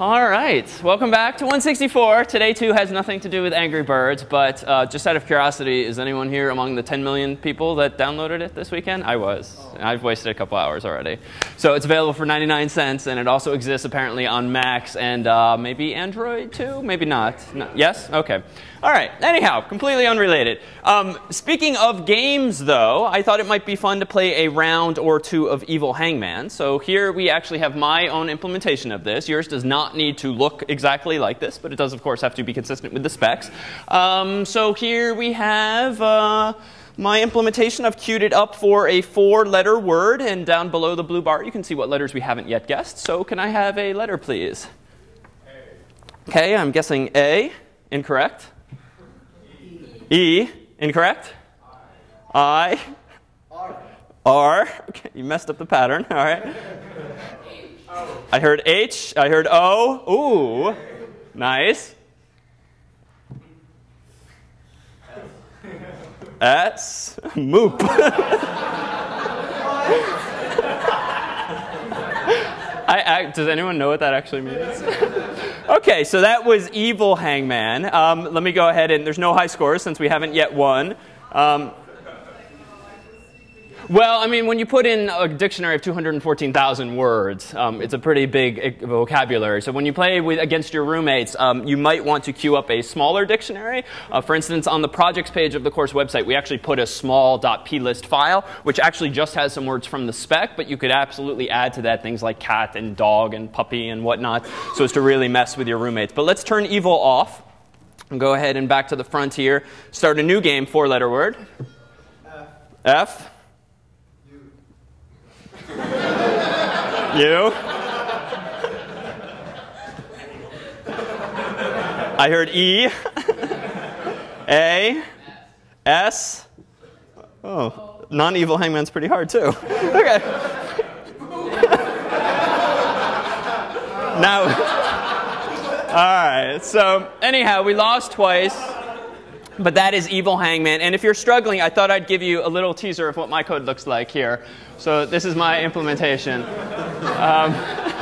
All right, welcome back to 164. Today, too, has nothing to do with Angry Birds, but uh, just out of curiosity, is anyone here among the 10 million people that downloaded it this weekend? I was. I've wasted a couple hours already. So it's available for 99 cents, and it also exists apparently on Macs and uh, maybe Android, too? Maybe not. no. Yes? OK. All right, anyhow, completely unrelated. Um, speaking of games, though, I thought it might be fun to play a round or two of Evil Hangman. So here we actually have my own implementation of this. Yours does not need to look exactly like this, but it does, of course, have to be consistent with the specs. Um, so here we have uh, my implementation. I've queued it up for a four-letter word, and down below the blue bar, you can see what letters we haven't yet guessed. So can I have a letter, please? A. OK, I'm guessing A. Incorrect. E, incorrect? I. R. Okay, you messed up the pattern. All right. I heard H. I heard O. Ooh. Nice. S. Moop. I, I, does anyone know what that actually means? okay, so that was Evil Hangman. Um, let me go ahead and there's no high scores since we haven't yet won. Um, well, I mean, when you put in a dictionary of 214,000 words, um, it's a pretty big eh, vocabulary. So when you play with, against your roommates, um, you might want to queue up a smaller dictionary. Uh, for instance, on the projects page of the course website, we actually put a small .plist file, which actually just has some words from the spec, but you could absolutely add to that things like cat and dog and puppy and whatnot, so as to really mess with your roommates. But let's turn evil off and go ahead and back to the front here. Start a new game, four-letter word. F. F. You? I heard E. A. S. Oh, non evil hangman's pretty hard, too. Okay. now, all right. So, anyhow, we lost twice. But that is Evil Hangman. And if you're struggling, I thought I'd give you a little teaser of what my code looks like here. So this is my implementation. Um,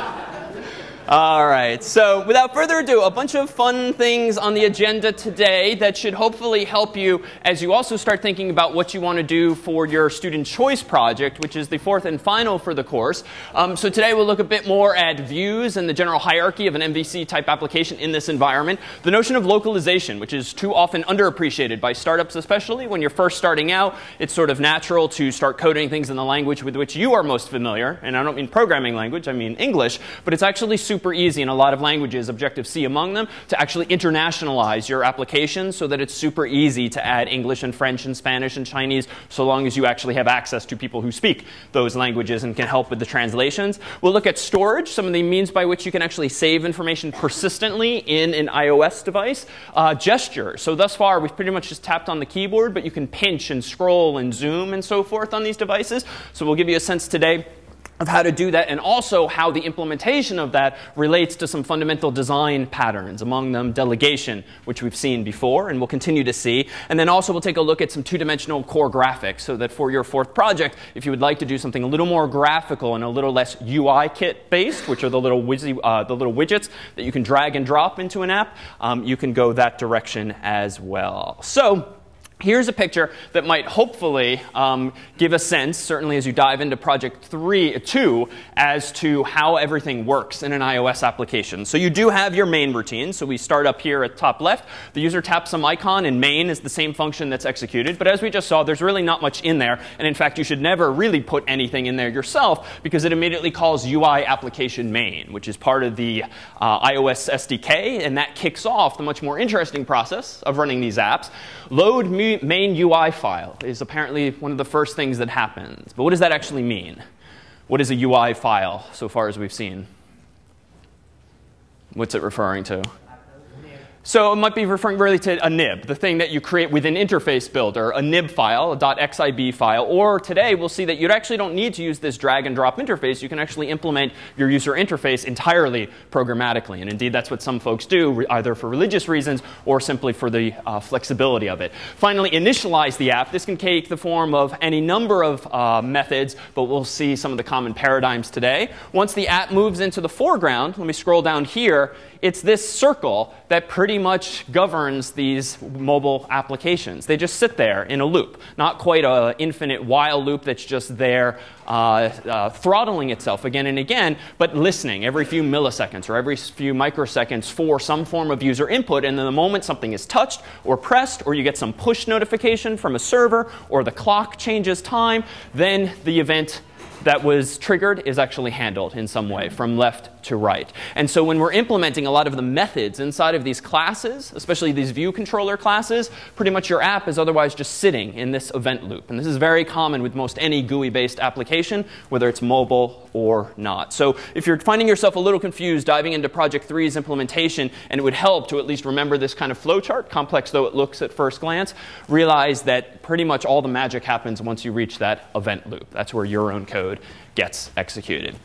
all right, so without further ado, a bunch of fun things on the agenda today that should hopefully help you as you also start thinking about what you want to do for your student choice project, which is the fourth and final for the course. Um, so today we'll look a bit more at views and the general hierarchy of an MVC type application in this environment. The notion of localization, which is too often underappreciated by startups, especially when you're first starting out. It's sort of natural to start coding things in the language with which you are most familiar. And I don't mean programming language, I mean English. But it's actually super easy in a lot of languages, Objective-C among them, to actually internationalize your application so that it's super easy to add English and French and Spanish and Chinese so long as you actually have access to people who speak those languages and can help with the translations. We'll look at storage, some of the means by which you can actually save information persistently in an iOS device. Uh, gesture. So thus far, we've pretty much just tapped on the keyboard, but you can pinch and scroll and zoom and so forth on these devices. So we'll give you a sense today of how to do that and also how the implementation of that relates to some fundamental design patterns, among them delegation, which we've seen before and we'll continue to see. And then also we'll take a look at some two-dimensional core graphics so that for your fourth project, if you would like to do something a little more graphical and a little less UI kit based, which are the little, whizzy, uh, the little widgets that you can drag and drop into an app, um, you can go that direction as well. So Here's a picture that might hopefully um, give a sense, certainly as you dive into project three, two, as to how everything works in an iOS application. So you do have your main routine. So we start up here at top left. The user taps some icon, and main is the same function that's executed. But as we just saw, there's really not much in there. And in fact, you should never really put anything in there yourself because it immediately calls UI application main, which is part of the uh, iOS SDK. And that kicks off the much more interesting process of running these apps. Load main UI file is apparently one of the first things that happens. But what does that actually mean? What is a UI file so far as we've seen? What's it referring to? So it might be referring really to a nib, the thing that you create within Interface Builder, a nib file, a .xib file. Or today we'll see that you actually don't need to use this drag and drop interface. You can actually implement your user interface entirely programmatically. And indeed, that's what some folks do, either for religious reasons or simply for the uh, flexibility of it. Finally, initialize the app. This can take the form of any number of uh, methods, but we'll see some of the common paradigms today. Once the app moves into the foreground, let me scroll down here, it's this circle that pretty much governs these mobile applications. They just sit there in a loop, not quite an infinite while loop that's just there uh, uh, throttling itself again and again, but listening every few milliseconds or every few microseconds for some form of user input. And then the moment something is touched or pressed, or you get some push notification from a server, or the clock changes time, then the event that was triggered is actually handled in some way from left to right. And so when we're implementing a lot of the methods inside of these classes, especially these view controller classes, pretty much your app is otherwise just sitting in this event loop. And this is very common with most any GUI-based application, whether it's mobile or not. So if you're finding yourself a little confused diving into Project 3's implementation, and it would help to at least remember this kind of flowchart, complex though it looks at first glance, realize that pretty much all the magic happens once you reach that event loop. That's where your own code gets executed.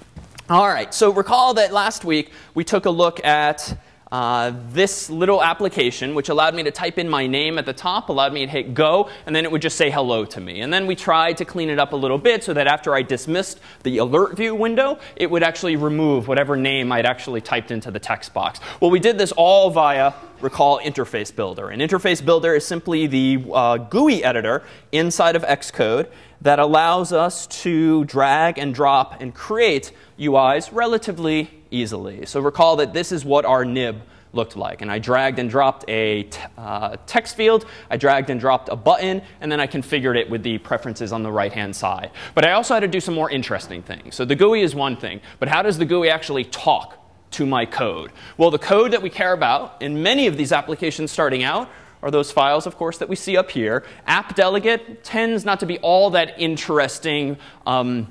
All right, so recall that last week we took a look at uh, this little application, which allowed me to type in my name at the top, allowed me to hit go, and then it would just say hello to me. And then we tried to clean it up a little bit so that after I dismissed the alert view window, it would actually remove whatever name I'd actually typed into the text box. Well, we did this all via recall Interface Builder. And Interface Builder is simply the uh, GUI editor inside of Xcode that allows us to drag and drop and create UIs relatively easily. So recall that this is what our nib looked like. And I dragged and dropped a uh, text field, I dragged and dropped a button, and then I configured it with the preferences on the right-hand side. But I also had to do some more interesting things. So the GUI is one thing, but how does the GUI actually talk to my code? Well, the code that we care about in many of these applications starting out are those files, of course, that we see up here. App delegate tends not to be all that interesting um,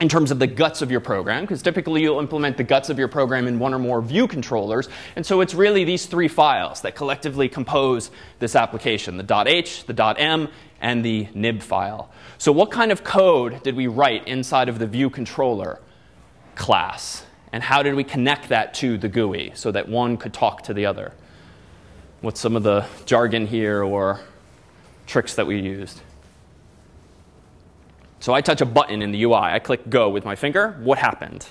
in terms of the guts of your program, because typically you'll implement the guts of your program in one or more view controllers. And so it's really these three files that collectively compose this application, the .h, the .m, and the nib file. So what kind of code did we write inside of the view controller class? And how did we connect that to the GUI so that one could talk to the other? What's some of the jargon here or tricks that we used? So I touch a button in the UI. I click go with my finger. What happened?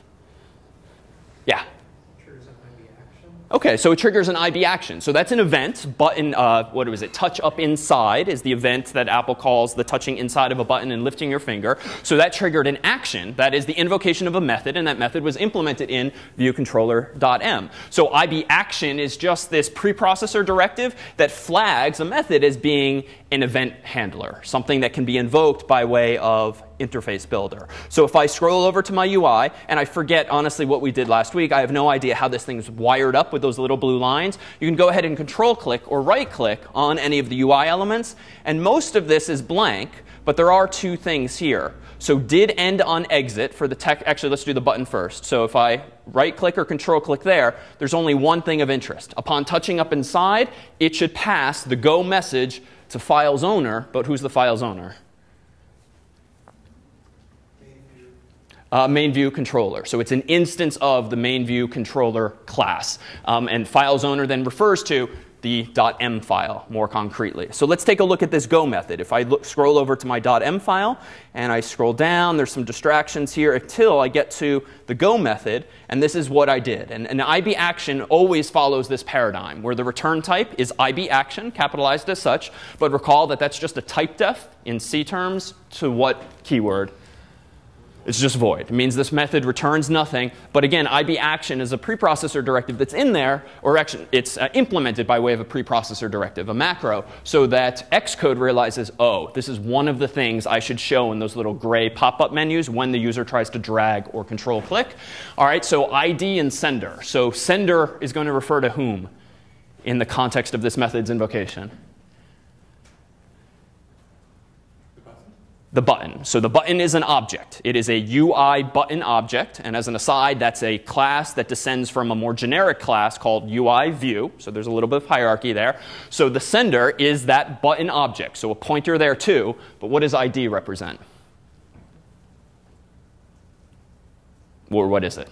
Yeah? Okay, so it triggers an IB action. So that's an event. Button, uh, what was it? Touch up inside is the event that Apple calls the touching inside of a button and lifting your finger. So that triggered an action. That is the invocation of a method, and that method was implemented in viewcontroller.m. So IB action is just this preprocessor directive that flags a method as being an event handler, something that can be invoked by way of interface builder. So if I scroll over to my UI and I forget honestly what we did last week, I have no idea how this thing's wired up with those little blue lines, you can go ahead and control click or right click on any of the UI elements. And most of this is blank, but there are two things here. So did end on exit for the tech, actually let's do the button first. So if I right click or control click there, there's only one thing of interest. Upon touching up inside, it should pass the go message to file's owner, but who's the file's owner? Uh, main view controller. So it's an instance of the main view controller class. Um, and files owner then refers to the .m file more concretely. So let's take a look at this go method. If I look, scroll over to my .m file and I scroll down, there's some distractions here until I get to the go method, and this is what I did. And an IB action always follows this paradigm, where the return type is IB action, capitalized as such, but recall that that's just a type def in C terms to what keyword? It's just void. It means this method returns nothing. But again, IB action is a preprocessor directive that's in there, or action, it's uh, implemented by way of a preprocessor directive, a macro, so that Xcode realizes, oh, this is one of the things I should show in those little gray pop-up menus when the user tries to drag or control click. All right, so ID and sender. So sender is going to refer to whom in the context of this method's invocation? The button. So the button is an object. It is a UI button object. And as an aside, that's a class that descends from a more generic class called UI view. So there's a little bit of hierarchy there. So the sender is that button object. So a pointer there too. But what does ID represent? Or what is it?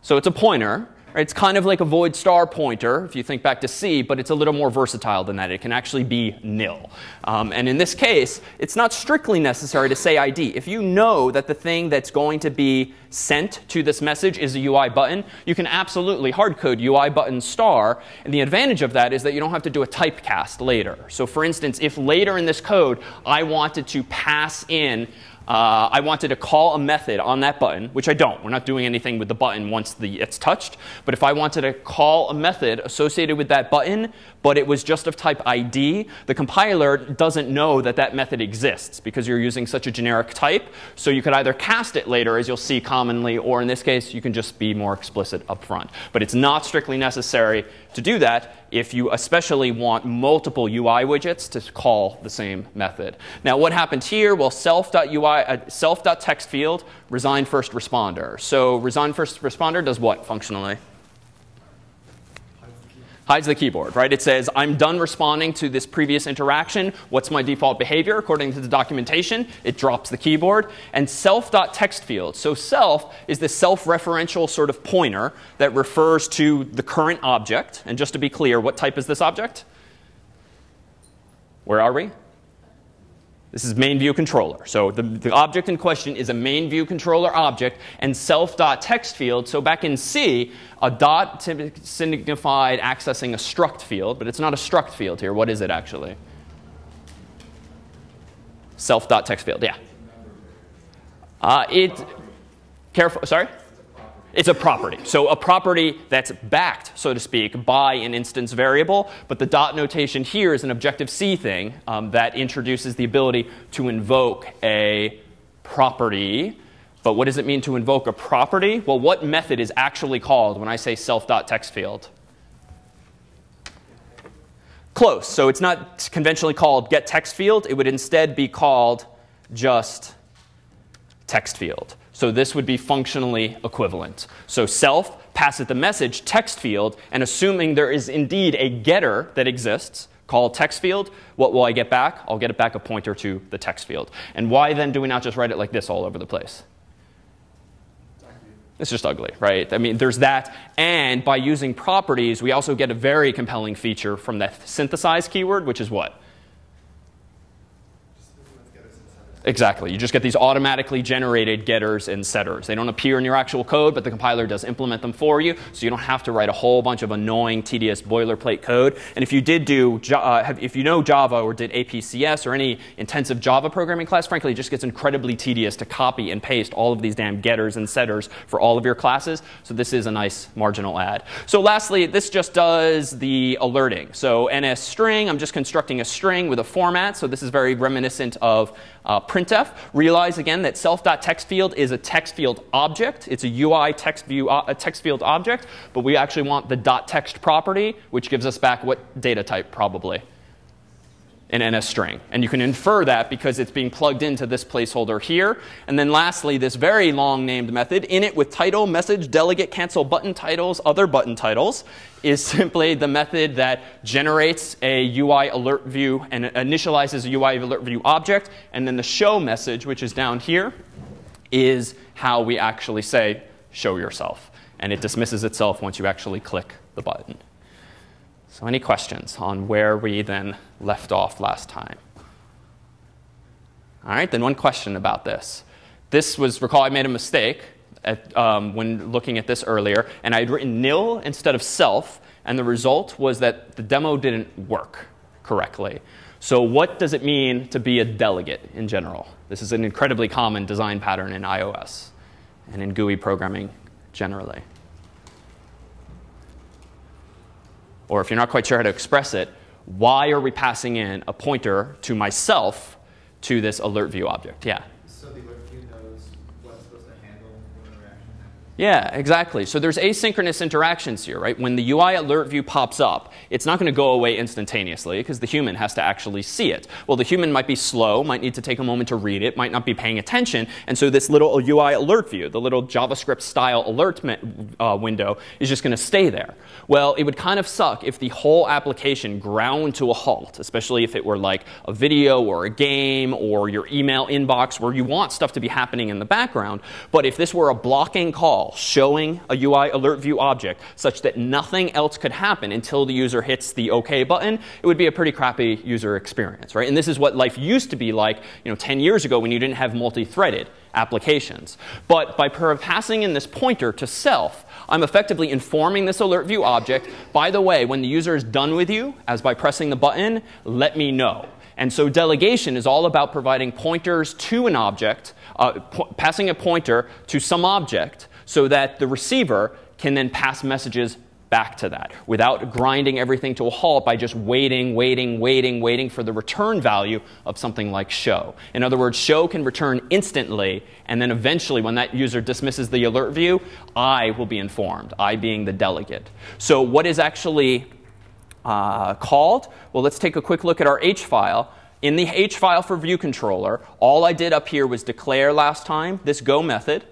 So it's a pointer. It's kind of like a void star pointer, if you think back to C, but it's a little more versatile than that. It can actually be nil. Um, and in this case, it's not strictly necessary to say ID. If you know that the thing that's going to be sent to this message is a UI button, you can absolutely hard code UI button star. And the advantage of that is that you don't have to do a typecast later. So for instance, if later in this code I wanted to pass in uh, I wanted to call a method on that button, which I don't. We're not doing anything with the button once the, it's touched. But if I wanted to call a method associated with that button, but it was just of type ID, the compiler doesn't know that that method exists because you're using such a generic type. So you could either cast it later, as you'll see commonly, or in this case, you can just be more explicit up front. But it's not strictly necessary to do that if you especially want multiple UI widgets to call the same method. Now, what happened here? Well, self.ui, uh, self.text field, resign first responder. So resign first responder does what functionally? Hides the keyboard, right? It says, I'm done responding to this previous interaction. What's my default behavior? According to the documentation, it drops the keyboard. And self.text field. So self is the self-referential sort of pointer that refers to the current object. And just to be clear, what type is this object? Where are we? This is main view controller. So the, the object in question is a main view controller object and self.text field. So back in C, a dot signified accessing a struct field, but it's not a struct field here. What is it actually? Self.text field, yeah. Uh, it, careful, sorry? It's a property. So a property that's backed, so to speak, by an instance variable. But the dot notation here is an Objective-C thing um, that introduces the ability to invoke a property. But what does it mean to invoke a property? Well, what method is actually called when I say self.textField? Close. So it's not conventionally called getTextField. It would instead be called just textField. So this would be functionally equivalent. So self passes the message text field, and assuming there is indeed a getter that exists call text field, what will I get back? I'll get it back a pointer to the text field. And why then do we not just write it like this all over the place? It's just ugly, right? I mean, there's that. And by using properties, we also get a very compelling feature from the synthesize keyword, which is what? Exactly. You just get these automatically generated getters and setters. They don't appear in your actual code, but the compiler does implement them for you, so you don't have to write a whole bunch of annoying, tedious boilerplate code. And if you did do, uh, if you know Java or did APCS or any intensive Java programming class, frankly, it just gets incredibly tedious to copy and paste all of these damn getters and setters for all of your classes. So this is a nice marginal add. So lastly, this just does the alerting. So NS string, I'm just constructing a string with a format. So this is very reminiscent of uh, printf. Realize again that self.text field is a text field object. It's a UI text, view, uh, a text field object, but we actually want the dot .text property, which gives us back what data type probably? An NS string. And you can infer that because it's being plugged into this placeholder here. And then lastly, this very long named method, init with title, message, delegate, cancel button titles, other button titles, is simply the method that generates a UI alert view and initializes a UI alert view object. And then the show message, which is down here, is how we actually say show yourself. And it dismisses itself once you actually click the button. So any questions on where we then left off last time? All right, then one question about this. This was, recall I made a mistake at, um, when looking at this earlier, and I had written nil instead of self, and the result was that the demo didn't work correctly. So what does it mean to be a delegate in general? This is an incredibly common design pattern in iOS and in GUI programming generally. Or if you're not quite sure how to express it, why are we passing in a pointer to myself to this alert view object? Yeah? So the alert view knows what's supposed to handle when interaction happens? Yeah, exactly. So there's asynchronous interactions here, right? When the UI alert view pops up, it's not going to go away instantaneously because the human has to actually see it. Well, the human might be slow, might need to take a moment to read it, might not be paying attention, and so this little UI alert view, the little JavaScript style alert uh, window, is just going to stay there. Well, it would kind of suck if the whole application ground to a halt, especially if it were like a video or a game or your email inbox where you want stuff to be happening in the background. But if this were a blocking call, showing a UI alert view object such that nothing else could happen until the user hits the OK button, it would be a pretty crappy user experience, right? And this is what life used to be like, you know, 10 years ago when you didn't have multi-threaded applications. But by passing in this pointer to self, I'm effectively informing this alert view object, by the way, when the user is done with you, as by pressing the button, let me know. And so delegation is all about providing pointers to an object, uh, passing a pointer to some object so that the receiver can then pass messages back to that without grinding everything to a halt by just waiting, waiting, waiting, waiting for the return value of something like show. In other words, show can return instantly, and then eventually, when that user dismisses the alert view, I will be informed, I being the delegate. So, what is actually uh, called? Well, let's take a quick look at our H file. In the H file for view controller, all I did up here was declare last time this go method.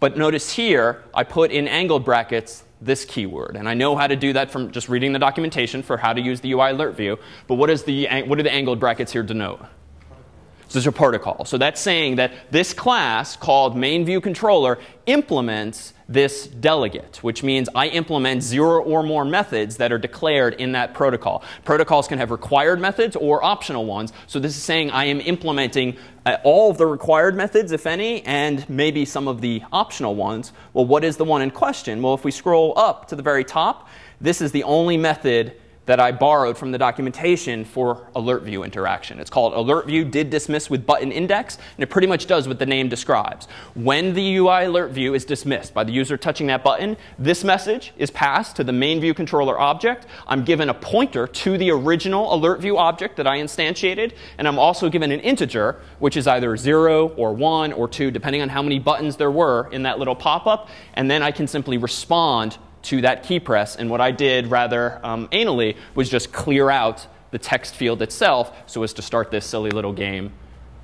But notice here, I put in angled brackets this keyword. And I know how to do that from just reading the documentation for how to use the UI alert view. But what, is the, what do the angled brackets here denote? So this is a protocol. So that's saying that this class called main view controller implements this delegate, which means I implement zero or more methods that are declared in that protocol. Protocols can have required methods or optional ones. So this is saying I am implementing uh, all of the required methods, if any, and maybe some of the optional ones. Well, what is the one in question? Well, if we scroll up to the very top, this is the only method that I borrowed from the documentation for alert view interaction. It's called alert view did dismiss with button index, and it pretty much does what the name describes. When the UI alert view is dismissed by the user touching that button, this message is passed to the main view controller object. I'm given a pointer to the original alert view object that I instantiated, and I'm also given an integer, which is either 0 or 1 or 2, depending on how many buttons there were in that little pop-up, and then I can simply respond to that key press. And what I did rather um, anally was just clear out the text field itself so as to start this silly little game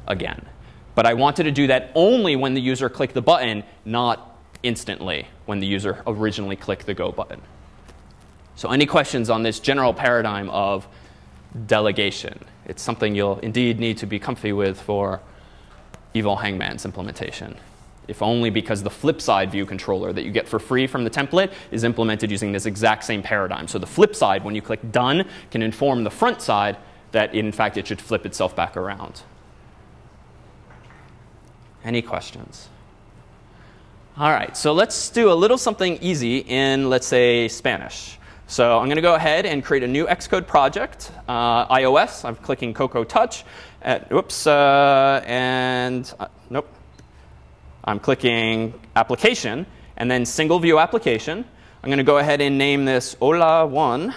again. But I wanted to do that only when the user clicked the button, not instantly when the user originally clicked the go button. So any questions on this general paradigm of delegation? It's something you'll indeed need to be comfy with for Evil Hangman's implementation if only because the flip side view controller that you get for free from the template is implemented using this exact same paradigm. So the flip side, when you click done, can inform the front side that in fact it should flip itself back around. Any questions? All right, so let's do a little something easy in, let's say, Spanish. So I'm going to go ahead and create a new Xcode project, uh, iOS. I'm clicking Cocoa Touch. At, whoops, uh, and uh, nope, I'm clicking application and then single view application. I'm going to go ahead and name this Hola1.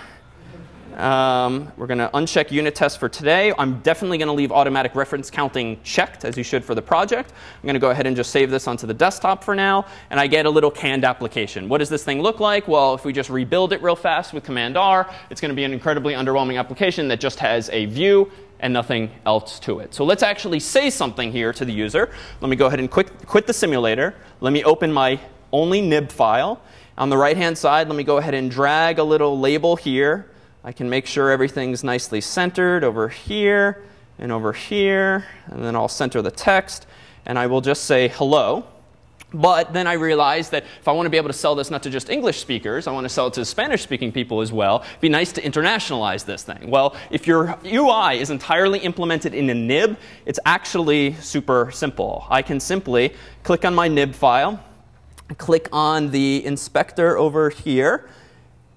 Um, we're going to uncheck unit test for today. I'm definitely going to leave automatic reference counting checked, as you should for the project. I'm going to go ahead and just save this onto the desktop for now. And I get a little canned application. What does this thing look like? Well, if we just rebuild it real fast with Command R, it's going to be an incredibly underwhelming application that just has a view and nothing else to it. So let's actually say something here to the user. Let me go ahead and quit, quit the simulator. Let me open my only nib file. On the right-hand side, let me go ahead and drag a little label here. I can make sure everything's nicely centered over here and over here. And then I'll center the text. And I will just say hello. But then I realized that if I want to be able to sell this not to just English speakers, I want to sell it to Spanish speaking people as well, it'd be nice to internationalize this thing. Well, if your UI is entirely implemented in a nib, it's actually super simple. I can simply click on my nib file, click on the inspector over here,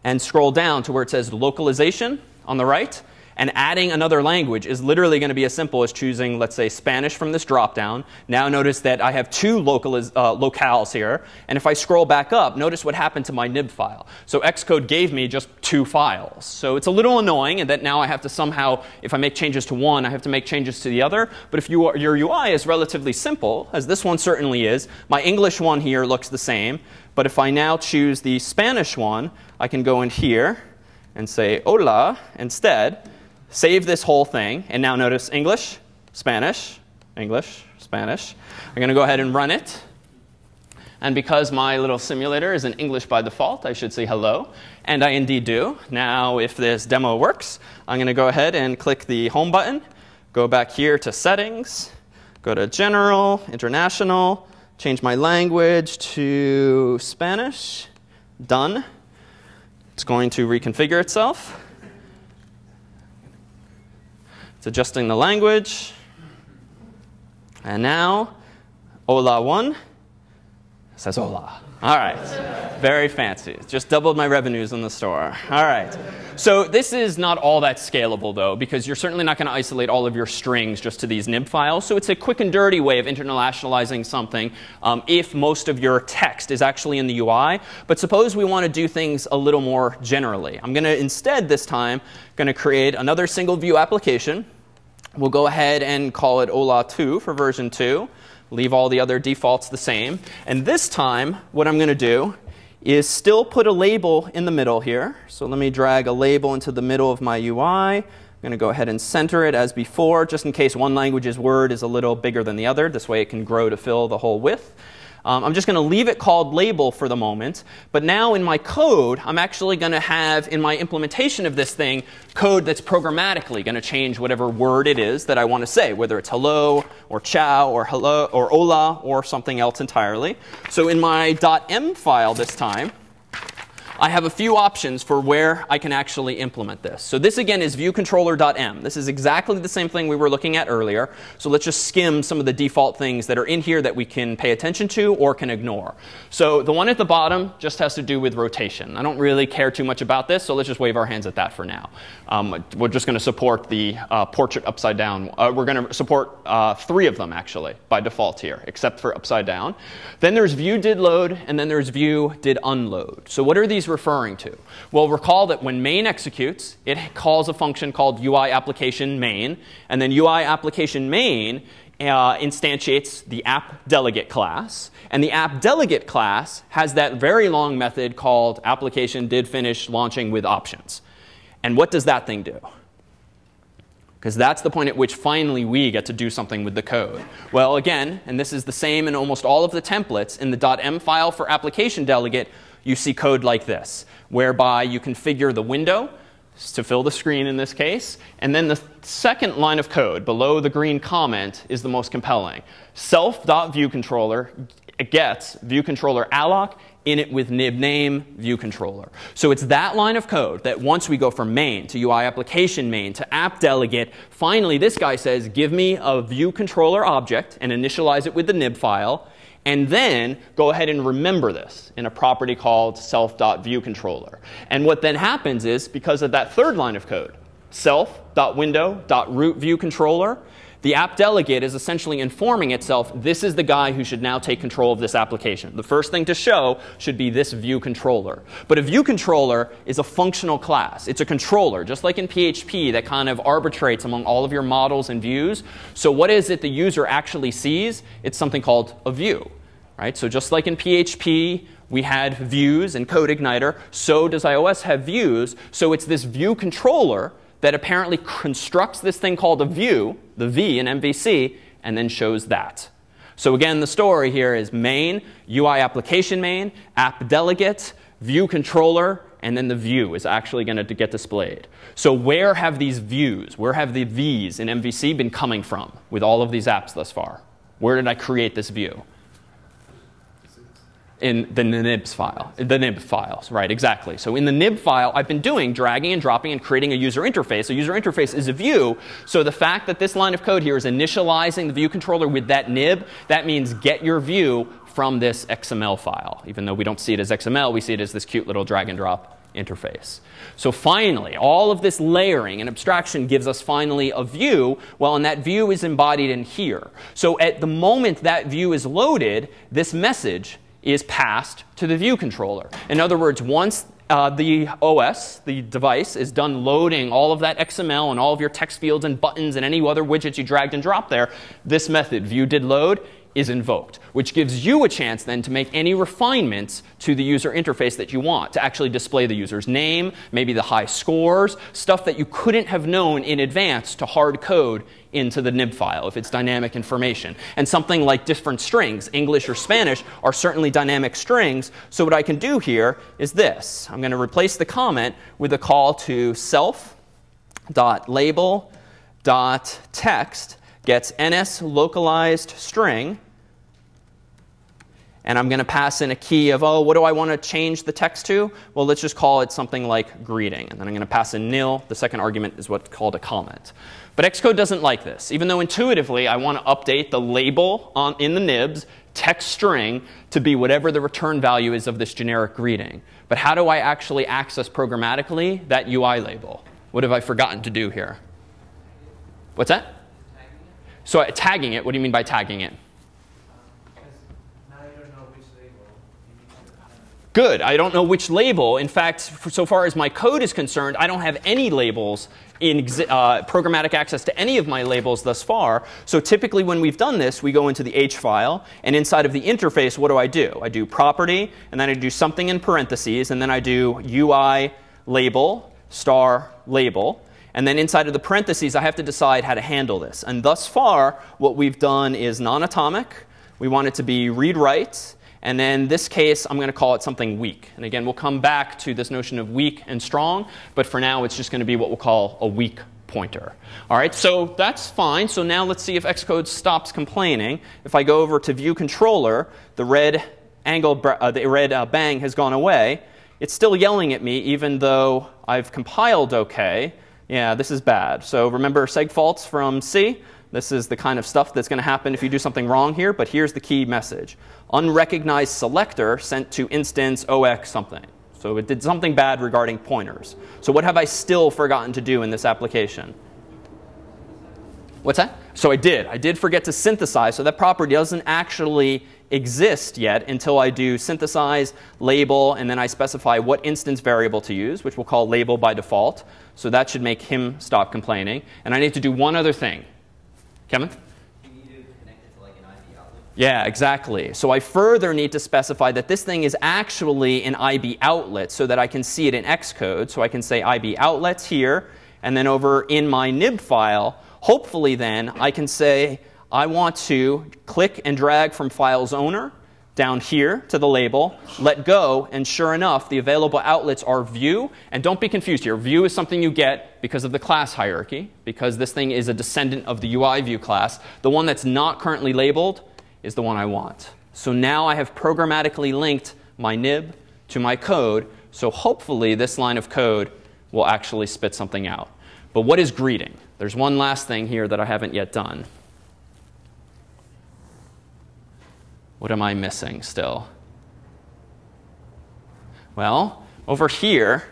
and scroll down to where it says localization on the right. And adding another language is literally going to be as simple as choosing, let's say, Spanish from this dropdown. Now notice that I have two localiz- uh, locales here. And if I scroll back up, notice what happened to my nib file. So Xcode gave me just two files. So it's a little annoying and that now I have to somehow, if I make changes to one, I have to make changes to the other. But if you are, your UI is relatively simple, as this one certainly is, my English one here looks the same. But if I now choose the Spanish one, I can go in here and say hola instead, save this whole thing, and now notice English, Spanish, English, Spanish. I'm going to go ahead and run it. And because my little simulator is in English by default, I should say hello. And I indeed do. Now, if this demo works, I'm going to go ahead and click the home button, go back here to settings, go to general, international, change my language to Spanish. Done. It's going to reconfigure itself. It's adjusting the language. And now, hola one says hola. All right. Very fancy. Just doubled my revenues in the store. All right. So this is not all that scalable, though, because you're certainly not going to isolate all of your strings just to these nib files. So it's a quick and dirty way of internationalizing something um, if most of your text is actually in the UI. But suppose we want to do things a little more generally. I'm going to instead this time going to create another single view application. We'll go ahead and call it Hola 2 for version 2 leave all the other defaults the same. And this time, what I'm going to do is still put a label in the middle here. So let me drag a label into the middle of my UI. I'm going to go ahead and center it as before, just in case one language's word is a little bigger than the other. This way it can grow to fill the whole width. Um, I'm just going to leave it called label for the moment. But now in my code, I'm actually going to have in my implementation of this thing code that's programmatically going to change whatever word it is that I want to say, whether it's hello or ciao or hello or hola or something else entirely. So in my .m file this time, I have a few options for where I can actually implement this. So this again is viewcontroller.m. This is exactly the same thing we were looking at earlier. So let's just skim some of the default things that are in here that we can pay attention to or can ignore. So the one at the bottom just has to do with rotation. I don't really care too much about this, so let's just wave our hands at that for now. Um, we're just going to support the uh, portrait upside down. Uh, we're going to support uh, three of them actually by default here, except for upside down. Then there's view did load, and then there's view did unload. So what are these referring to? Well, recall that when main executes, it calls a function called UI application main, and then UI application main uh, instantiates the app delegate class. And the app delegate class has that very long method called application did finish launching with options. And what does that thing do? Because that's the point at which finally we get to do something with the code. Well, again, and this is the same in almost all of the templates, in the .m file for application delegate, you see code like this, whereby you configure the window to fill the screen in this case. And then the second line of code below the green comment is the most compelling. Self.viewController gets viewController alloc init with nib name view controller. So it's that line of code that once we go from main to UI application main to app delegate, finally this guy says give me a view controller object and initialize it with the nib file and then go ahead and remember this in a property called self.viewController. And what then happens is, because of that third line of code, self.window.rootViewController, the app delegate is essentially informing itself, this is the guy who should now take control of this application. The first thing to show should be this view controller. But a view controller is a functional class. It's a controller, just like in PHP, that kind of arbitrates among all of your models and views. So what is it the user actually sees? It's something called a view. Right? So just like in PHP, we had views in CodeIgniter, so does iOS have views. So it's this view controller that apparently constructs this thing called a view, the V in MVC, and then shows that. So again, the story here is main, UI application main, app delegate, view controller, and then the view is actually going to get displayed. So where have these views, where have the V's in MVC been coming from with all of these apps thus far? Where did I create this view? In the nibs file, the nib files, right, exactly. So in the nib file, I've been doing dragging and dropping and creating a user interface. A user interface is a view. So the fact that this line of code here is initializing the view controller with that nib, that means get your view from this XML file. Even though we don't see it as XML, we see it as this cute little drag and drop interface. So finally, all of this layering and abstraction gives us finally a view. Well, and that view is embodied in here. So at the moment that view is loaded, this message is passed to the view controller. In other words, once uh, the OS, the device, is done loading all of that XML and all of your text fields and buttons and any other widgets you dragged and dropped there, this method, view did load, is invoked, which gives you a chance then to make any refinements to the user interface that you want to actually display the user's name, maybe the high scores, stuff that you couldn't have known in advance to hard code into the nib file if it's dynamic information. And something like different strings, English or Spanish, are certainly dynamic strings. So what I can do here is this. I'm going to replace the comment with a call to self.label.text gets ns localized string. And I'm going to pass in a key of, oh, what do I want to change the text to? Well, let's just call it something like greeting. And then I'm going to pass in nil. The second argument is what's called a comment. But Xcode doesn't like this. Even though intuitively I want to update the label on, in the nibs, text string, to be whatever the return value is of this generic greeting. But how do I actually access programmatically that UI label? What have I forgotten to do here? What's that? So uh, tagging it, what do you mean by tagging it? Good. I don't know which label. In fact, so far as my code is concerned, I don't have any labels in uh, programmatic access to any of my labels thus far. So typically when we've done this, we go into the H file. And inside of the interface, what do I do? I do property, and then I do something in parentheses, and then I do UI label star label. And then inside of the parentheses, I have to decide how to handle this. And thus far, what we've done is non-atomic. We want it to be read-write. And then this case, I'm going to call it something weak. And again, we'll come back to this notion of weak and strong. But for now, it's just going to be what we'll call a weak pointer. All right, so that's fine. So now let's see if Xcode stops complaining. If I go over to view controller, the red angle, uh, the red uh, bang has gone away. It's still yelling at me, even though I've compiled OK yeah, this is bad. So remember seg faults from C? This is the kind of stuff that's going to happen if you do something wrong here, but here's the key message. Unrecognized selector sent to instance OX something. So it did something bad regarding pointers. So what have I still forgotten to do in this application? What's that? So I did. I did forget to synthesize. So that property doesn't actually exist yet until I do synthesize, label, and then I specify what instance variable to use, which we'll call label by default. So that should make him stop complaining. And I need to do one other thing. Kevin? Yeah, exactly. So I further need to specify that this thing is actually an IB outlet so that I can see it in Xcode. So I can say IB outlets here, and then over in my nib file, hopefully then I can say I want to click and drag from files owner down here to the label, let go, and sure enough, the available outlets are view. And don't be confused here. View is something you get because of the class hierarchy, because this thing is a descendant of the UI view class. The one that's not currently labeled is the one I want. So now I have programmatically linked my nib to my code. So hopefully this line of code will actually spit something out. But what is greeting? There's one last thing here that I haven't yet done. What am I missing still? Well, over here,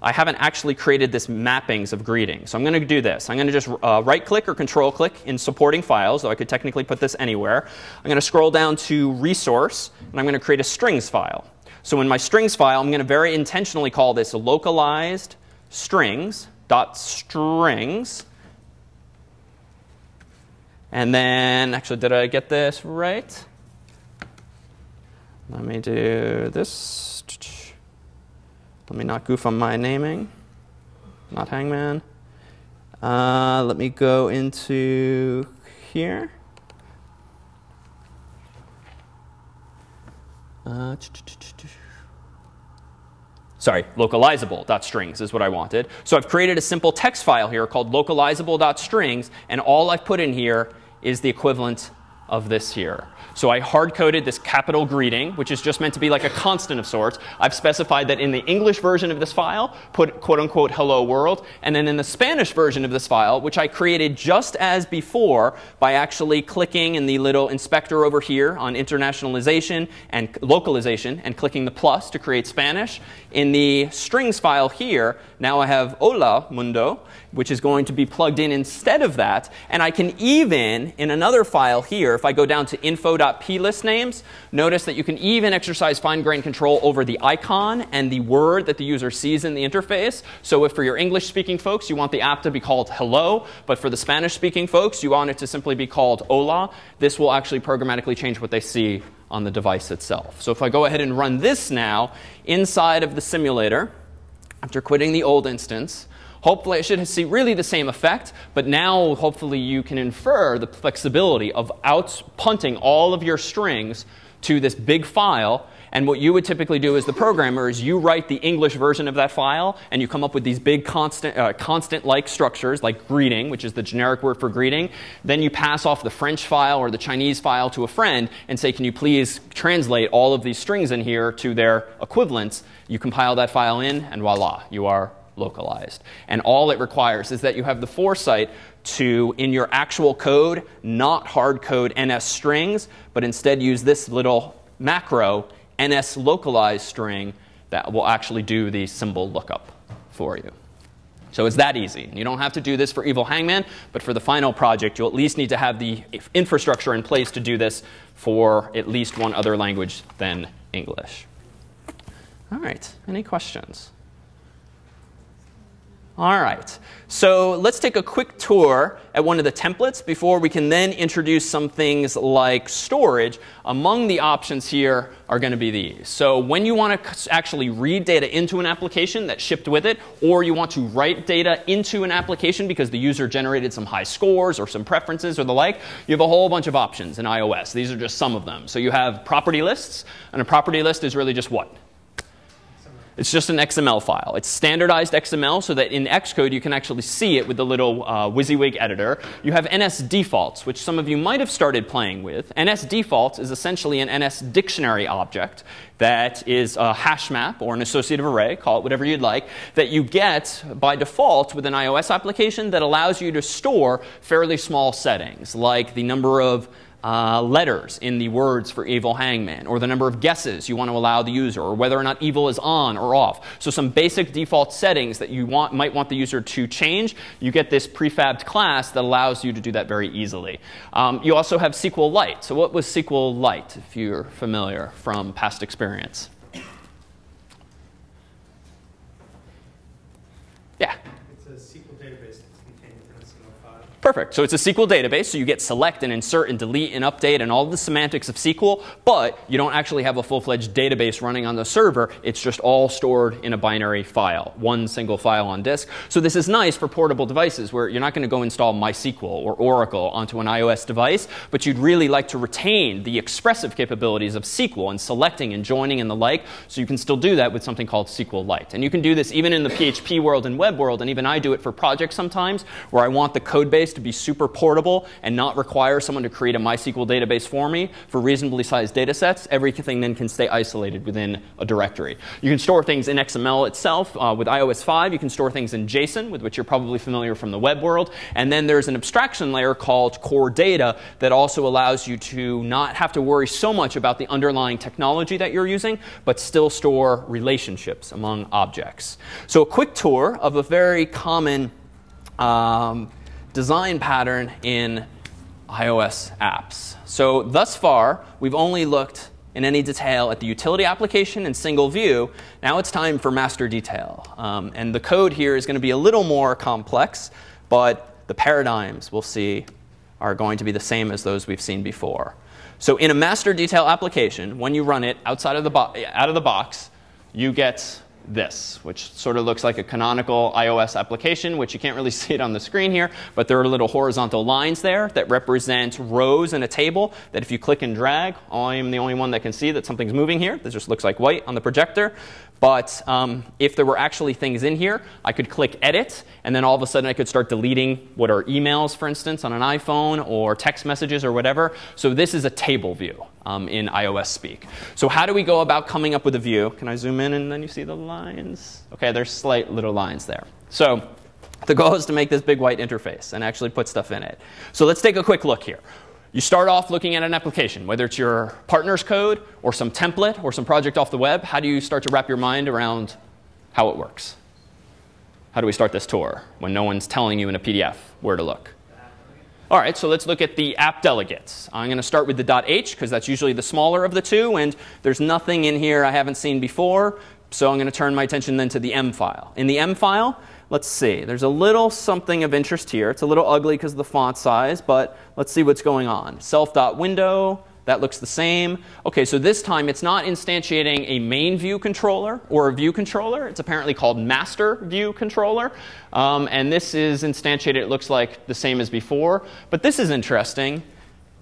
I haven't actually created this mappings of greeting. So I'm going to do this. I'm going to just uh, right click or control click in supporting files, though I could technically put this anywhere. I'm going to scroll down to resource, and I'm going to create a strings file. So in my strings file, I'm going to very intentionally call this localized strings dot strings. And then, actually, did I get this right? Let me do this. Let me not goof on my naming. Not hangman. Uh, let me go into here. Uh, sorry, localizable.strings is what I wanted. So I've created a simple text file here called localizable.strings, and all I've put in here is the equivalent of this here. So I hard coded this capital greeting, which is just meant to be like a constant of sorts. I've specified that in the English version of this file, put quote unquote hello world. And then in the Spanish version of this file, which I created just as before by actually clicking in the little inspector over here on internationalization and localization and clicking the plus to create Spanish. In the strings file here, now I have hola mundo, which is going to be plugged in instead of that. And I can even, in another file here, if I go down to info.plist names, notice that you can even exercise fine-grained control over the icon and the word that the user sees in the interface. So if for your English-speaking folks, you want the app to be called hello, but for the Spanish-speaking folks, you want it to simply be called hola, this will actually programmatically change what they see on the device itself. So if I go ahead and run this now inside of the simulator, after quitting the old instance, hopefully it should see really the same effect, but now hopefully you can infer the flexibility of out punting all of your strings to this big file and what you would typically do as the programmer is you write the English version of that file, and you come up with these big constant, uh, constant-like structures, like greeting, which is the generic word for greeting. Then you pass off the French file or the Chinese file to a friend and say, can you please translate all of these strings in here to their equivalents? You compile that file in, and voila, you are localized. And all it requires is that you have the foresight to, in your actual code, not hard code NS strings, but instead use this little macro NS localized string that will actually do the symbol lookup for you. So it's that easy. You don't have to do this for Evil Hangman, but for the final project, you'll at least need to have the infrastructure in place to do this for at least one other language than English. All right, any questions? All right, so let's take a quick tour at one of the templates before we can then introduce some things like storage. Among the options here are going to be these. So when you want to actually read data into an application that's shipped with it, or you want to write data into an application because the user generated some high scores or some preferences or the like, you have a whole bunch of options in iOS. These are just some of them. So you have property lists, and a property list is really just what? It's just an XML file. It's standardized XML so that in Xcode you can actually see it with the little uh, WYSIWYG editor. You have NS defaults, which some of you might have started playing with. NS defaults is essentially an NS dictionary object that is a hash map or an associative array, call it whatever you'd like, that you get by default with an iOS application that allows you to store fairly small settings, like the number of uh, letters in the words for evil hangman, or the number of guesses you want to allow the user, or whether or not evil is on or off. So some basic default settings that you want, might want the user to change. You get this prefabbed class that allows you to do that very easily. Um, you also have SQLite. So what was SQLite, if you're familiar from past experience? Yeah. Perfect. So it's a SQL database, so you get select and insert and delete and update and all the semantics of SQL, but you don't actually have a full-fledged database running on the server. It's just all stored in a binary file, one single file on disk. So this is nice for portable devices where you're not going to go install MySQL or Oracle onto an iOS device, but you'd really like to retain the expressive capabilities of SQL and selecting and joining and the like, so you can still do that with something called SQLite. And you can do this even in the PHP world and web world, and even I do it for projects sometimes, where I want the code base to be super portable and not require someone to create a MySQL database for me for reasonably sized data sets, everything then can stay isolated within a directory. You can store things in XML itself. Uh, with iOS 5, you can store things in JSON, with which you're probably familiar from the web world. And then there's an abstraction layer called Core Data that also allows you to not have to worry so much about the underlying technology that you're using, but still store relationships among objects. So a quick tour of a very common um, design pattern in iOS apps. So thus far, we've only looked in any detail at the utility application in single view. Now it's time for master detail. Um, and the code here is going to be a little more complex, but the paradigms we'll see are going to be the same as those we've seen before. So in a master detail application, when you run it outside of the out of the box, you get this, which sort of looks like a canonical iOS application, which you can't really see it on the screen here, but there are little horizontal lines there that represent rows in a table that if you click and drag, I am the only one that can see that something's moving here. This just looks like white on the projector. But um, if there were actually things in here, I could click edit, and then all of a sudden I could start deleting what are emails, for instance, on an iPhone, or text messages, or whatever. So this is a table view um, in iOS speak. So how do we go about coming up with a view? Can I zoom in and then you see the lines? OK, there's slight little lines there. So the goal is to make this big white interface and actually put stuff in it. So let's take a quick look here. You start off looking at an application, whether it's your partner's code or some template or some project off the web. How do you start to wrap your mind around how it works? How do we start this tour when no one's telling you in a PDF where to look? All right, so let's look at the app delegates. I'm going to start with the .h because that's usually the smaller of the two, and there's nothing in here I haven't seen before. So I'm going to turn my attention then to the M file. In the M file, Let's see. There's a little something of interest here. It's a little ugly because of the font size, but let's see what's going on. Self.window, that looks the same. OK, so this time it's not instantiating a main view controller or a view controller. It's apparently called master view controller. Um, and this is instantiated, it looks like the same as before. But this is interesting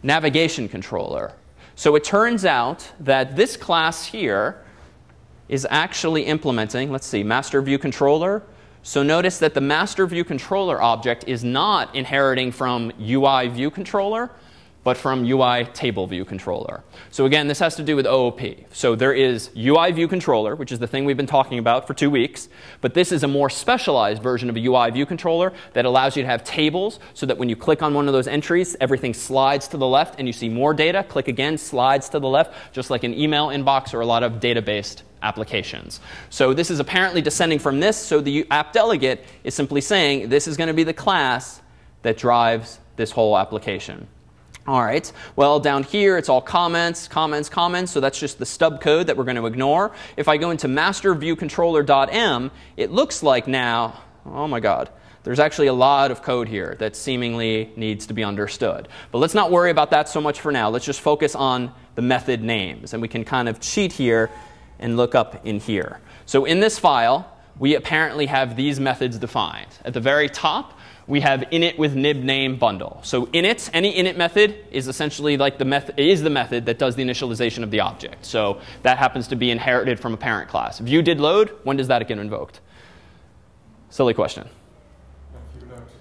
navigation controller. So it turns out that this class here is actually implementing, let's see, master view controller so notice that the master view controller object is not inheriting from UI view controller, but from UI table view controller. So again, this has to do with OOP. So there is UI view controller, which is the thing we've been talking about for two weeks. But this is a more specialized version of a UI view controller that allows you to have tables so that when you click on one of those entries, everything slides to the left and you see more data. Click again, slides to the left, just like an email inbox or a lot of data-based applications. So this is apparently descending from this. So the app delegate is simply saying this is going to be the class that drives this whole application. All right, well, down here it's all comments, comments, comments, so that's just the stub code that we're going to ignore. If I go into masterviewcontroller.m, it looks like now, oh my god, there's actually a lot of code here that seemingly needs to be understood. But let's not worry about that so much for now. Let's just focus on the method names. And we can kind of cheat here and look up in here. So in this file, we apparently have these methods defined. At the very top, we have init with nib name bundle. So init, any init method is essentially like the method is the method that does the initialization of the object. So that happens to be inherited from a parent class. View did load, when does that get invoked? Silly question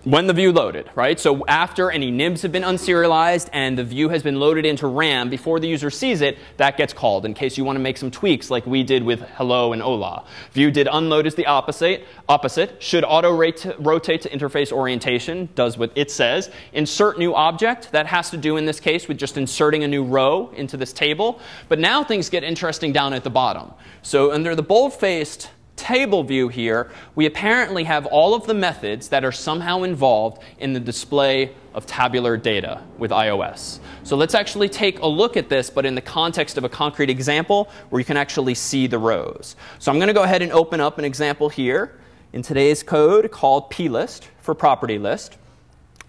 when the view loaded, right? So after any nibs have been unserialized and the view has been loaded into RAM before the user sees it, that gets called in case you want to make some tweaks like we did with hello and hola. View did unload is the opposite. Opposite should auto rotate to interface orientation, does what it says. Insert new object, that has to do in this case with just inserting a new row into this table. But now things get interesting down at the bottom. So under the bold-faced table view here, we apparently have all of the methods that are somehow involved in the display of tabular data with iOS. So let's actually take a look at this, but in the context of a concrete example where you can actually see the rows. So I'm going to go ahead and open up an example here in today's code called plist for property list.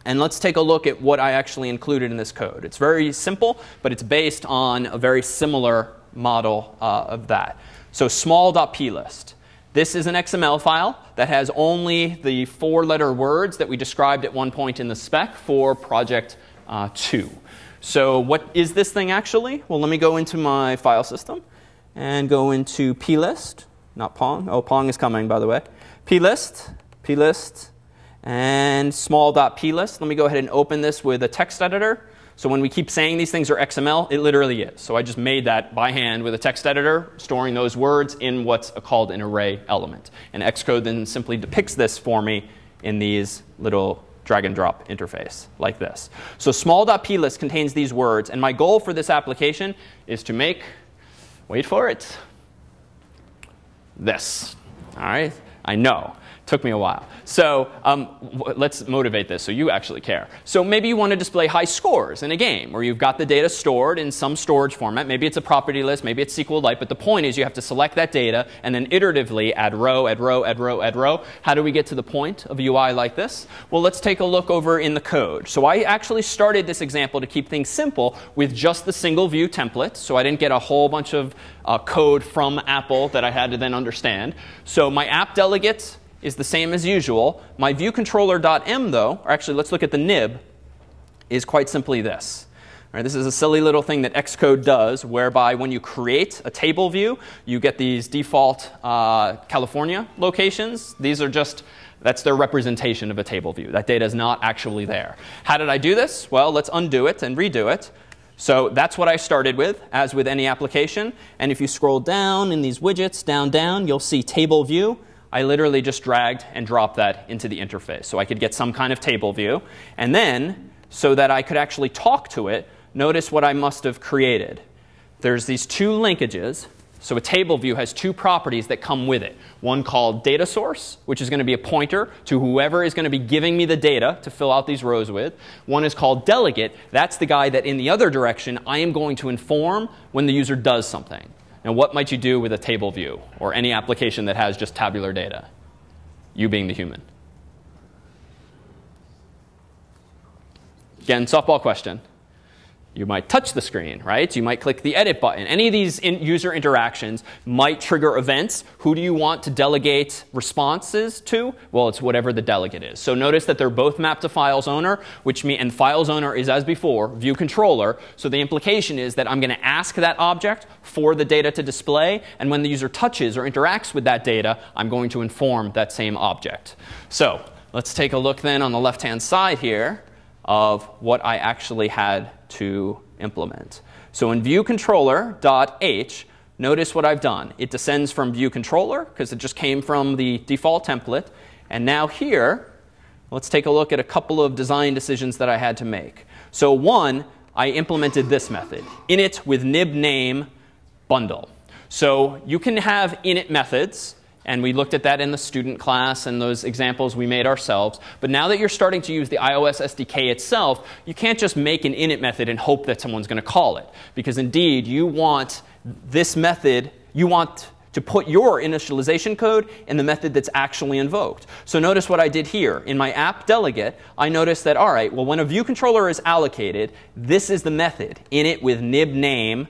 And let's take a look at what I actually included in this code. It's very simple, but it's based on a very similar model uh, of that. So small.plist. This is an XML file that has only the four letter words that we described at one point in the spec for project uh, 2. So what is this thing actually? Well, let me go into my file system and go into plist, not Pong. Oh, Pong is coming, by the way. plist, plist, and small.plist. Let me go ahead and open this with a text editor. So when we keep saying these things are XML, it literally is. So I just made that by hand with a text editor, storing those words in what's called an array element. And Xcode then simply depicts this for me in these little drag and drop interface like this. So small.plist contains these words. And my goal for this application is to make, wait for it, this. All right? I know Took me a while. So um, let's motivate this so you actually care. So maybe you want to display high scores in a game where you've got the data stored in some storage format. Maybe it's a property list, maybe it's SQLite, but the point is you have to select that data and then iteratively add row, add row, add row, add row. How do we get to the point of a UI like this? Well, let's take a look over in the code. So I actually started this example to keep things simple with just the single view template. So I didn't get a whole bunch of uh, code from Apple that I had to then understand. So my app delegates is the same as usual. My viewcontroller.m, though, or actually let's look at the nib, is quite simply this. Right, this is a silly little thing that Xcode does, whereby when you create a table view, you get these default uh, California locations. These are just, that's their representation of a table view. That data is not actually there. How did I do this? Well, let's undo it and redo it. So that's what I started with, as with any application. And if you scroll down in these widgets, down, down, you'll see table view. I literally just dragged and dropped that into the interface. So I could get some kind of table view. And then, so that I could actually talk to it, notice what I must have created. There's these two linkages. So a table view has two properties that come with it. One called data source, which is going to be a pointer to whoever is going to be giving me the data to fill out these rows with. One is called delegate. That's the guy that in the other direction I am going to inform when the user does something. Now, what might you do with a table view or any application that has just tabular data? You being the human. Again, softball question. You might touch the screen, right? You might click the edit button. Any of these in user interactions might trigger events. Who do you want to delegate responses to? Well, it's whatever the delegate is. So notice that they're both mapped to files owner, which mean, and files owner is as before, view controller. So the implication is that I'm going to ask that object for the data to display. And when the user touches or interacts with that data, I'm going to inform that same object. So let's take a look then on the left-hand side here of what I actually had to implement. So in viewController.h, notice what I've done. It descends from viewController because it just came from the default template. And now here, let's take a look at a couple of design decisions that I had to make. So one, I implemented this method, init with nib name bundle. So you can have init methods and we looked at that in the student class and those examples we made ourselves. But now that you're starting to use the iOS SDK itself, you can't just make an init method and hope that someone's going to call it. Because indeed, you want this method, you want to put your initialization code in the method that's actually invoked. So notice what I did here. In my app delegate, I noticed that, all right, well, when a view controller is allocated, this is the method, init with nib name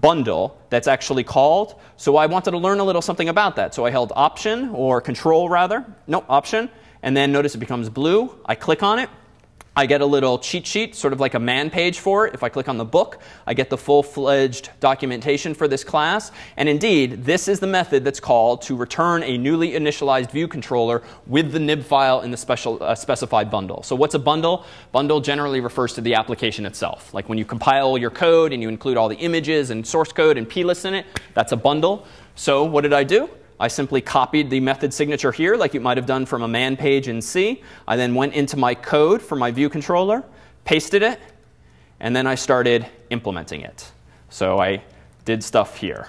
bundle that's actually called. So I wanted to learn a little something about that. So I held option, or control rather, no, option, and then notice it becomes blue. I click on it. I get a little cheat sheet, sort of like a man page for it. If I click on the book, I get the full-fledged documentation for this class. And indeed, this is the method that's called to return a newly initialized view controller with the nib file in the special, uh, specified bundle. So what's a bundle? Bundle generally refers to the application itself. Like when you compile your code and you include all the images and source code andplists in it, that's a bundle. So what did I do? I simply copied the method signature here like you might have done from a man page in C. I then went into my code for my view controller, pasted it, and then I started implementing it. So I did stuff here.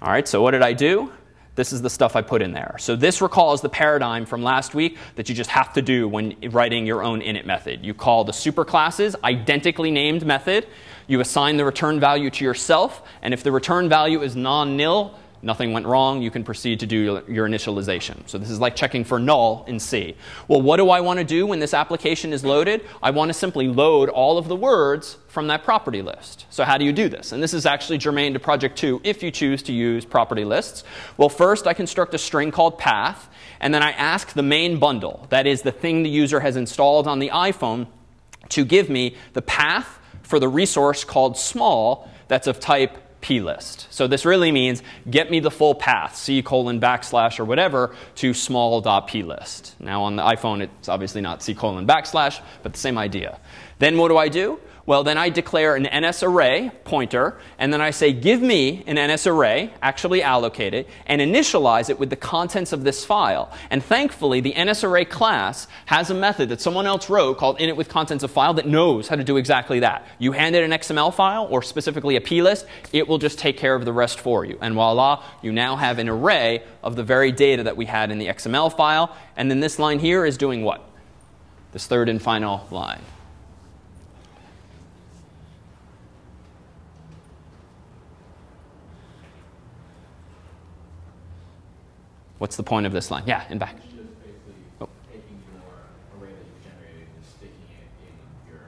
All right, so what did I do? This is the stuff I put in there. So this recalls the paradigm from last week that you just have to do when writing your own init method. You call the superclasses identically named method. You assign the return value to yourself. And if the return value is non-nil, nothing went wrong, you can proceed to do your initialization. So this is like checking for null in C. Well, what do I want to do when this application is loaded? I want to simply load all of the words from that property list. So how do you do this? And this is actually germane to project 2 if you choose to use property lists. Well, first I construct a string called path, and then I ask the main bundle, that is the thing the user has installed on the iPhone, to give me the path for the resource called small that's of type plist. So this really means get me the full path, c colon backslash or whatever, to small.plist. Now on the iPhone, it's obviously not c colon backslash, but the same idea. Then what do I do? Well, then I declare an NS array pointer, and then I say, give me an NS array, actually allocate it, and initialize it with the contents of this file. And thankfully, the NS array class has a method that someone else wrote called init with contents of file that knows how to do exactly that. You hand it an XML file, or specifically a plist, it will will just take care of the rest for you. And voila, you now have an array of the very data that we had in the XML file. And then this line here is doing what? This third and final line. What's the point of this line? Yeah, in back. Oh. taking your array that you've generated and sticking it in your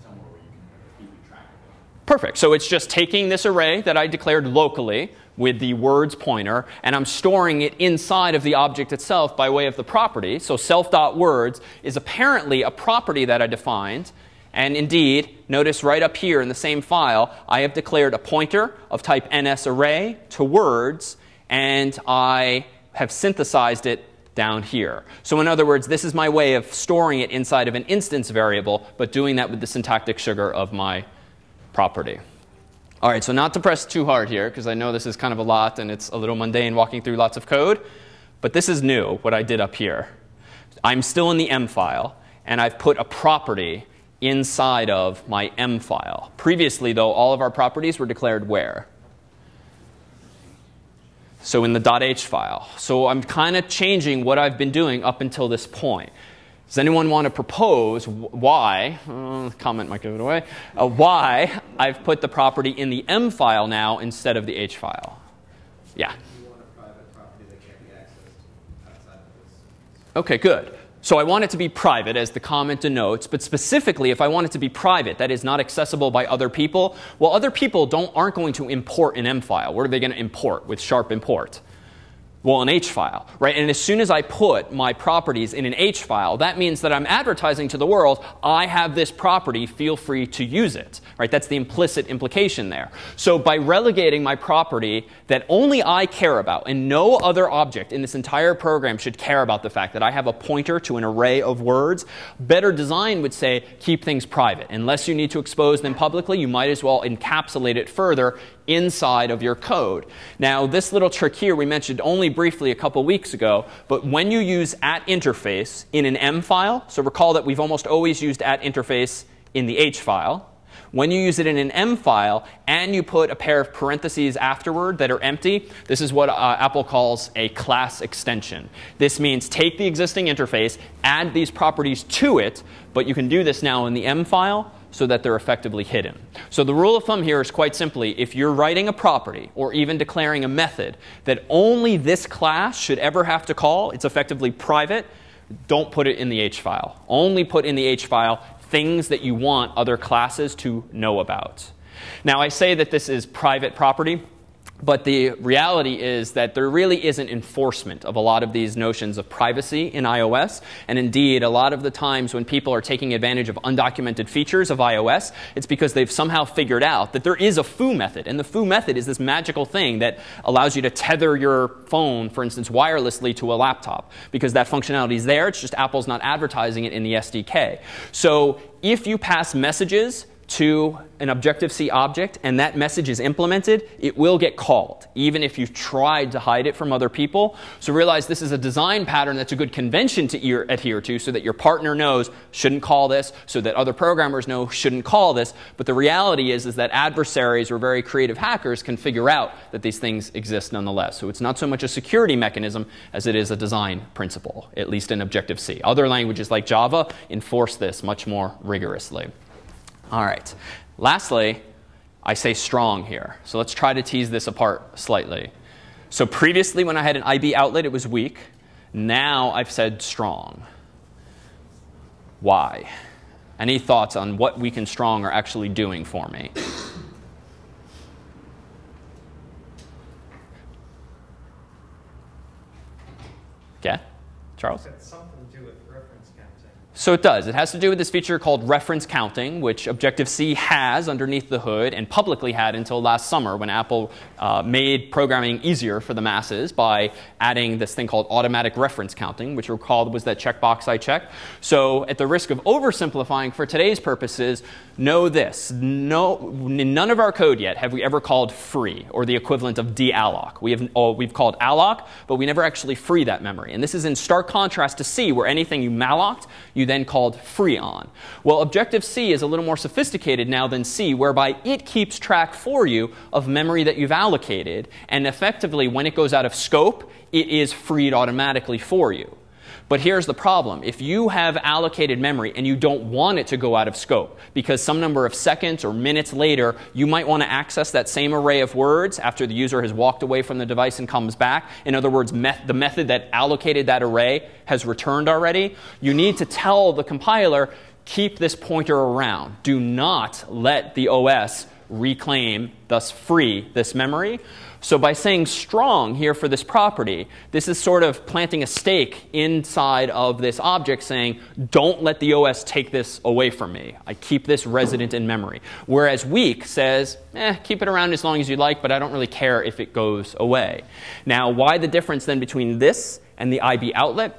somewhere where you can keep track of it. Perfect. So it's just taking this array that I declared locally with the words pointer, and I'm storing it inside of the object itself by way of the property. So self.words is apparently a property that I defined. And indeed, notice right up here in the same file, I have declared a pointer of type NSArray to words, and I have synthesized it down here. So in other words, this is my way of storing it inside of an instance variable, but doing that with the syntactic sugar of my property. All right, so not to press too hard here, because I know this is kind of a lot and it's a little mundane walking through lots of code, but this is new, what I did up here. I'm still in the M file, and I've put a property inside of my M file. Previously, though, all of our properties were declared where? So in the .h file. So I'm kind of changing what I've been doing up until this point. Does anyone want to propose why, uh, comment might give it away, uh, why I've put the property in the M file now instead of the H file? Yeah? Okay, good. So I want it to be private, as the comment denotes, but specifically, if I want it to be private, that is not accessible by other people, well, other people don't, aren't going to import an M file. What are they going to import with sharp import? Well, an H file, right? And as soon as I put my properties in an H file, that means that I'm advertising to the world, I have this property, feel free to use it, right? That's the implicit implication there. So by relegating my property that only I care about and no other object in this entire program should care about the fact that I have a pointer to an array of words, better design would say keep things private. Unless you need to expose them publicly, you might as well encapsulate it further inside of your code. Now, this little trick here we mentioned only briefly a couple weeks ago, but when you use at interface in an M file, so recall that we've almost always used at interface in the H file. When you use it in an M file and you put a pair of parentheses afterward that are empty, this is what uh, Apple calls a class extension. This means take the existing interface, add these properties to it, but you can do this now in the M file so that they're effectively hidden. So the rule of thumb here is quite simply, if you're writing a property or even declaring a method that only this class should ever have to call, it's effectively private, don't put it in the H file. Only put in the H file things that you want other classes to know about. Now I say that this is private property. But the reality is that there really isn't enforcement of a lot of these notions of privacy in iOS. And indeed, a lot of the times when people are taking advantage of undocumented features of iOS, it's because they've somehow figured out that there is a foo method. And the foo method is this magical thing that allows you to tether your phone, for instance, wirelessly to a laptop. Because that functionality is there, it's just Apple's not advertising it in the SDK. So if you pass messages to an Objective-C object and that message is implemented, it will get called, even if you've tried to hide it from other people. So realize this is a design pattern that's a good convention to adhere to so that your partner knows shouldn't call this, so that other programmers know shouldn't call this. But the reality is, is that adversaries or very creative hackers can figure out that these things exist nonetheless. So it's not so much a security mechanism as it is a design principle, at least in Objective-C. Other languages like Java enforce this much more rigorously. All right. Lastly, I say strong here. So let's try to tease this apart slightly. So previously, when I had an IB outlet, it was weak. Now I've said strong. Why? Any thoughts on what weak and strong are actually doing for me? Yeah, Charles? So it does. It has to do with this feature called reference counting, which Objective-C has underneath the hood and publicly had until last summer when Apple uh, made programming easier for the masses by adding this thing called automatic reference counting, which recalled was that checkbox I checked. So at the risk of oversimplifying for today's purposes, know this. No, none of our code yet have we ever called free or the equivalent of dealloc. We have, oh, we've called alloc, but we never actually free that memory. And this is in stark contrast to C, where anything you mallocked, you then then called free on. Well, Objective-C is a little more sophisticated now than C, whereby it keeps track for you of memory that you've allocated, and effectively, when it goes out of scope, it is freed automatically for you. But here's the problem. If you have allocated memory and you don't want it to go out of scope, because some number of seconds or minutes later, you might want to access that same array of words after the user has walked away from the device and comes back. In other words, the method that allocated that array has returned already. You need to tell the compiler, keep this pointer around. Do not let the OS reclaim, thus free, this memory. So by saying strong here for this property, this is sort of planting a stake inside of this object saying, don't let the OS take this away from me. I keep this resident in memory. Whereas weak says, eh, keep it around as long as you like, but I don't really care if it goes away. Now, why the difference then between this and the IB outlet?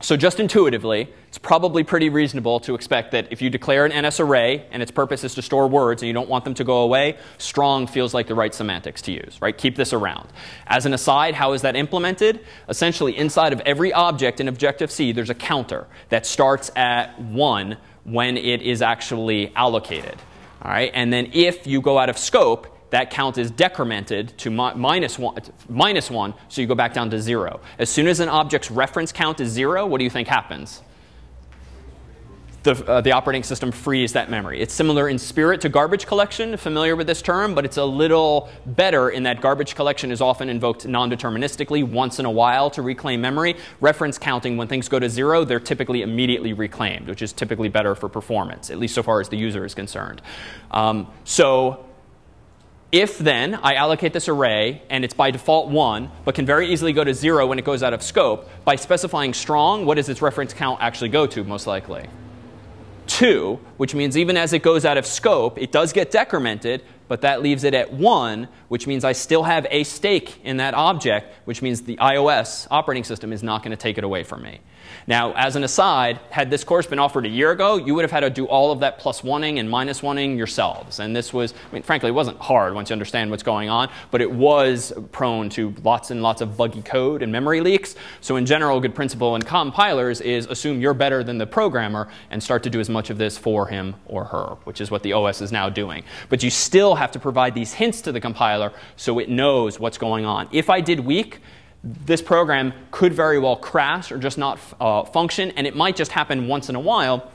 So just intuitively, it's probably pretty reasonable to expect that if you declare an NS array and its purpose is to store words and you don't want them to go away, strong feels like the right semantics to use, right? Keep this around. As an aside, how is that implemented? Essentially, inside of every object in Objective-C, there's a counter that starts at 1 when it is actually allocated. All right? And then if you go out of scope, that count is decremented to mi minus one, minus 1, so you go back down to 0. As soon as an object's reference count is 0, what do you think happens? the, uh, the operating system frees that memory. It's similar in spirit to garbage collection, familiar with this term, but it's a little better in that garbage collection is often invoked non-deterministically once in a while to reclaim memory. Reference counting, when things go to zero, they're typically immediately reclaimed, which is typically better for performance, at least so far as the user is concerned. Um, so if then I allocate this array and it's by default 1, but can very easily go to 0 when it goes out of scope, by specifying strong, what does its reference count actually go to most likely? 2, which means even as it goes out of scope, it does get decremented, but that leaves it at 1, which means I still have a stake in that object, which means the iOS operating system is not going to take it away from me. Now, as an aside, had this course been offered a year ago, you would have had to do all of that plus oneing and minus oneing yourselves. And this was, I mean, frankly, it wasn't hard once you understand what's going on, but it was prone to lots and lots of buggy code and memory leaks. So in general, a good principle in compilers is assume you're better than the programmer and start to do as much of this for him or her, which is what the OS is now doing. But you still have to provide these hints to the compiler so it knows what's going on. If I did weak, this program could very well crash or just not uh, function, and it might just happen once in a while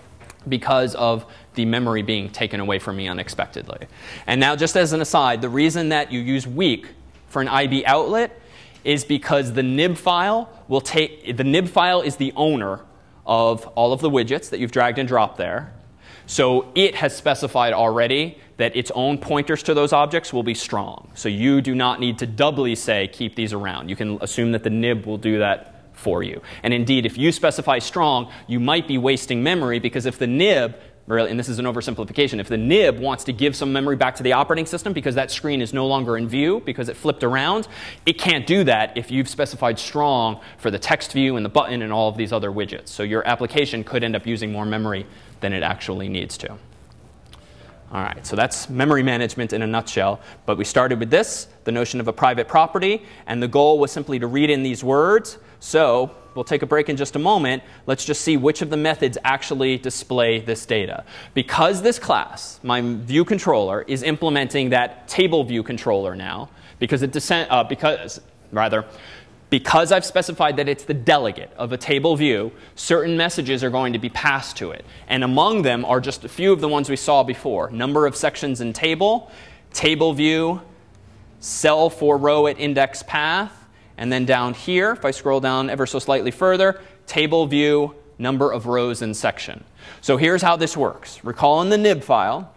because of the memory being taken away from me unexpectedly. And now, just as an aside, the reason that you use weak for an IB outlet is because the nib file will take, the nib file is the owner of all of the widgets that you've dragged and dropped there. So it has specified already that its own pointers to those objects will be strong. So you do not need to doubly say keep these around. You can assume that the nib will do that for you. And indeed, if you specify strong, you might be wasting memory because if the nib and this is an oversimplification, if the nib wants to give some memory back to the operating system because that screen is no longer in view because it flipped around, it can't do that if you've specified strong for the text view and the button and all of these other widgets. So your application could end up using more memory than it actually needs to. All right, so that's memory management in a nutshell. But we started with this, the notion of a private property, and the goal was simply to read in these words. So we'll take a break in just a moment. Let's just see which of the methods actually display this data. Because this class, my view controller, is implementing that table view controller now, because it descend, uh, because rather, because I've specified that it's the delegate of a table view, certain messages are going to be passed to it. And among them are just a few of the ones we saw before. Number of sections in table, table view, cell for row at index path, and then down here, if I scroll down ever so slightly further, table view, number of rows in section. So here's how this works. Recall in the nib file,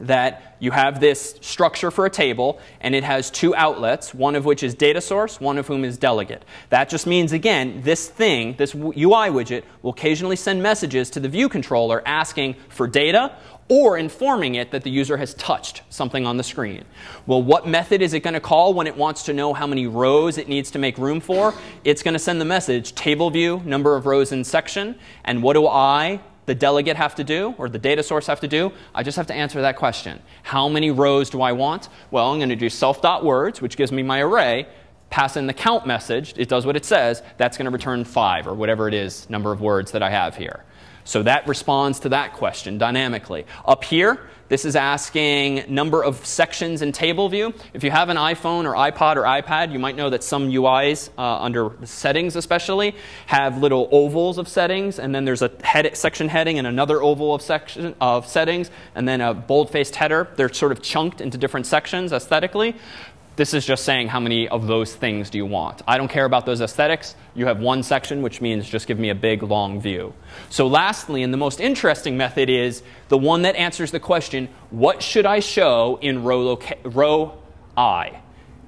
that you have this structure for a table, and it has two outlets, one of which is data source, one of whom is delegate. That just means, again, this thing, this UI widget, will occasionally send messages to the view controller asking for data or informing it that the user has touched something on the screen. Well, what method is it going to call when it wants to know how many rows it needs to make room for? It's going to send the message, table view, number of rows in section, and what do I, the delegate have to do or the data source have to do? I just have to answer that question. How many rows do I want? Well, I'm going to do self.words, which gives me my array, pass in the count message. It does what it says. That's going to return 5 or whatever it is, number of words that I have here. So that responds to that question dynamically. Up here, this is asking number of sections in table view. If you have an iPhone or iPod or iPad, you might know that some UIs, uh, under settings especially, have little ovals of settings, and then there's a head, section heading and another oval of, section, of settings, and then a bold-faced header. They're sort of chunked into different sections aesthetically. This is just saying how many of those things do you want. I don't care about those aesthetics. You have one section, which means just give me a big, long view. So lastly, and the most interesting method is the one that answers the question, what should I show in row, row I?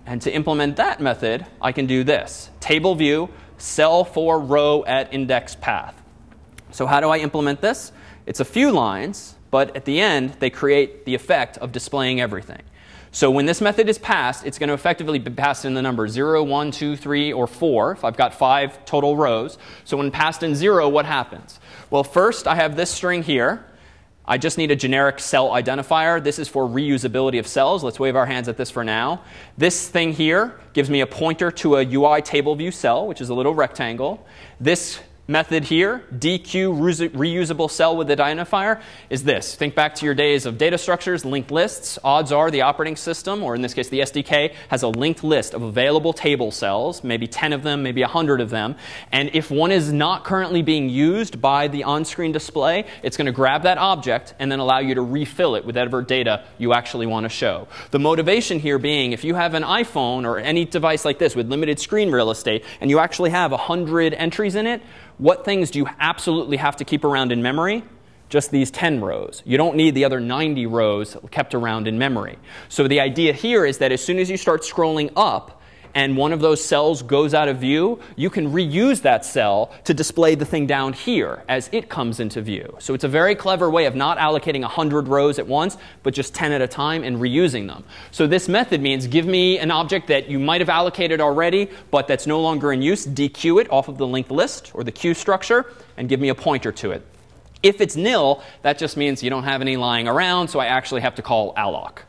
And to implement that method, I can do this. Table view, cell for row at index path. So how do I implement this? It's a few lines, but at the end, they create the effect of displaying everything. So when this method is passed, it's going to effectively be passed in the number 0, 1, 2, 3, or 4, if I've got five total rows. So when passed in 0, what happens? Well, first I have this string here. I just need a generic cell identifier. This is for reusability of cells. Let's wave our hands at this for now. This thing here gives me a pointer to a UI table view cell, which is a little rectangle. This method here, dequeue reusable cell with the identifier, is this. Think back to your days of data structures, linked lists. Odds are the operating system, or in this case the SDK, has a linked list of available table cells, maybe 10 of them, maybe 100 of them. And if one is not currently being used by the on-screen display, it's going to grab that object and then allow you to refill it with whatever data you actually want to show. The motivation here being if you have an iPhone or any device like this with limited screen real estate and you actually have 100 entries in it, what things do you absolutely have to keep around in memory? Just these 10 rows. You don't need the other 90 rows kept around in memory. So the idea here is that as soon as you start scrolling up, and one of those cells goes out of view, you can reuse that cell to display the thing down here as it comes into view. So it's a very clever way of not allocating 100 rows at once, but just 10 at a time and reusing them. So this method means give me an object that you might have allocated already, but that's no longer in use, dequeue it off of the linked list or the queue structure, and give me a pointer to it. If it's nil, that just means you don't have any lying around, so I actually have to call alloc.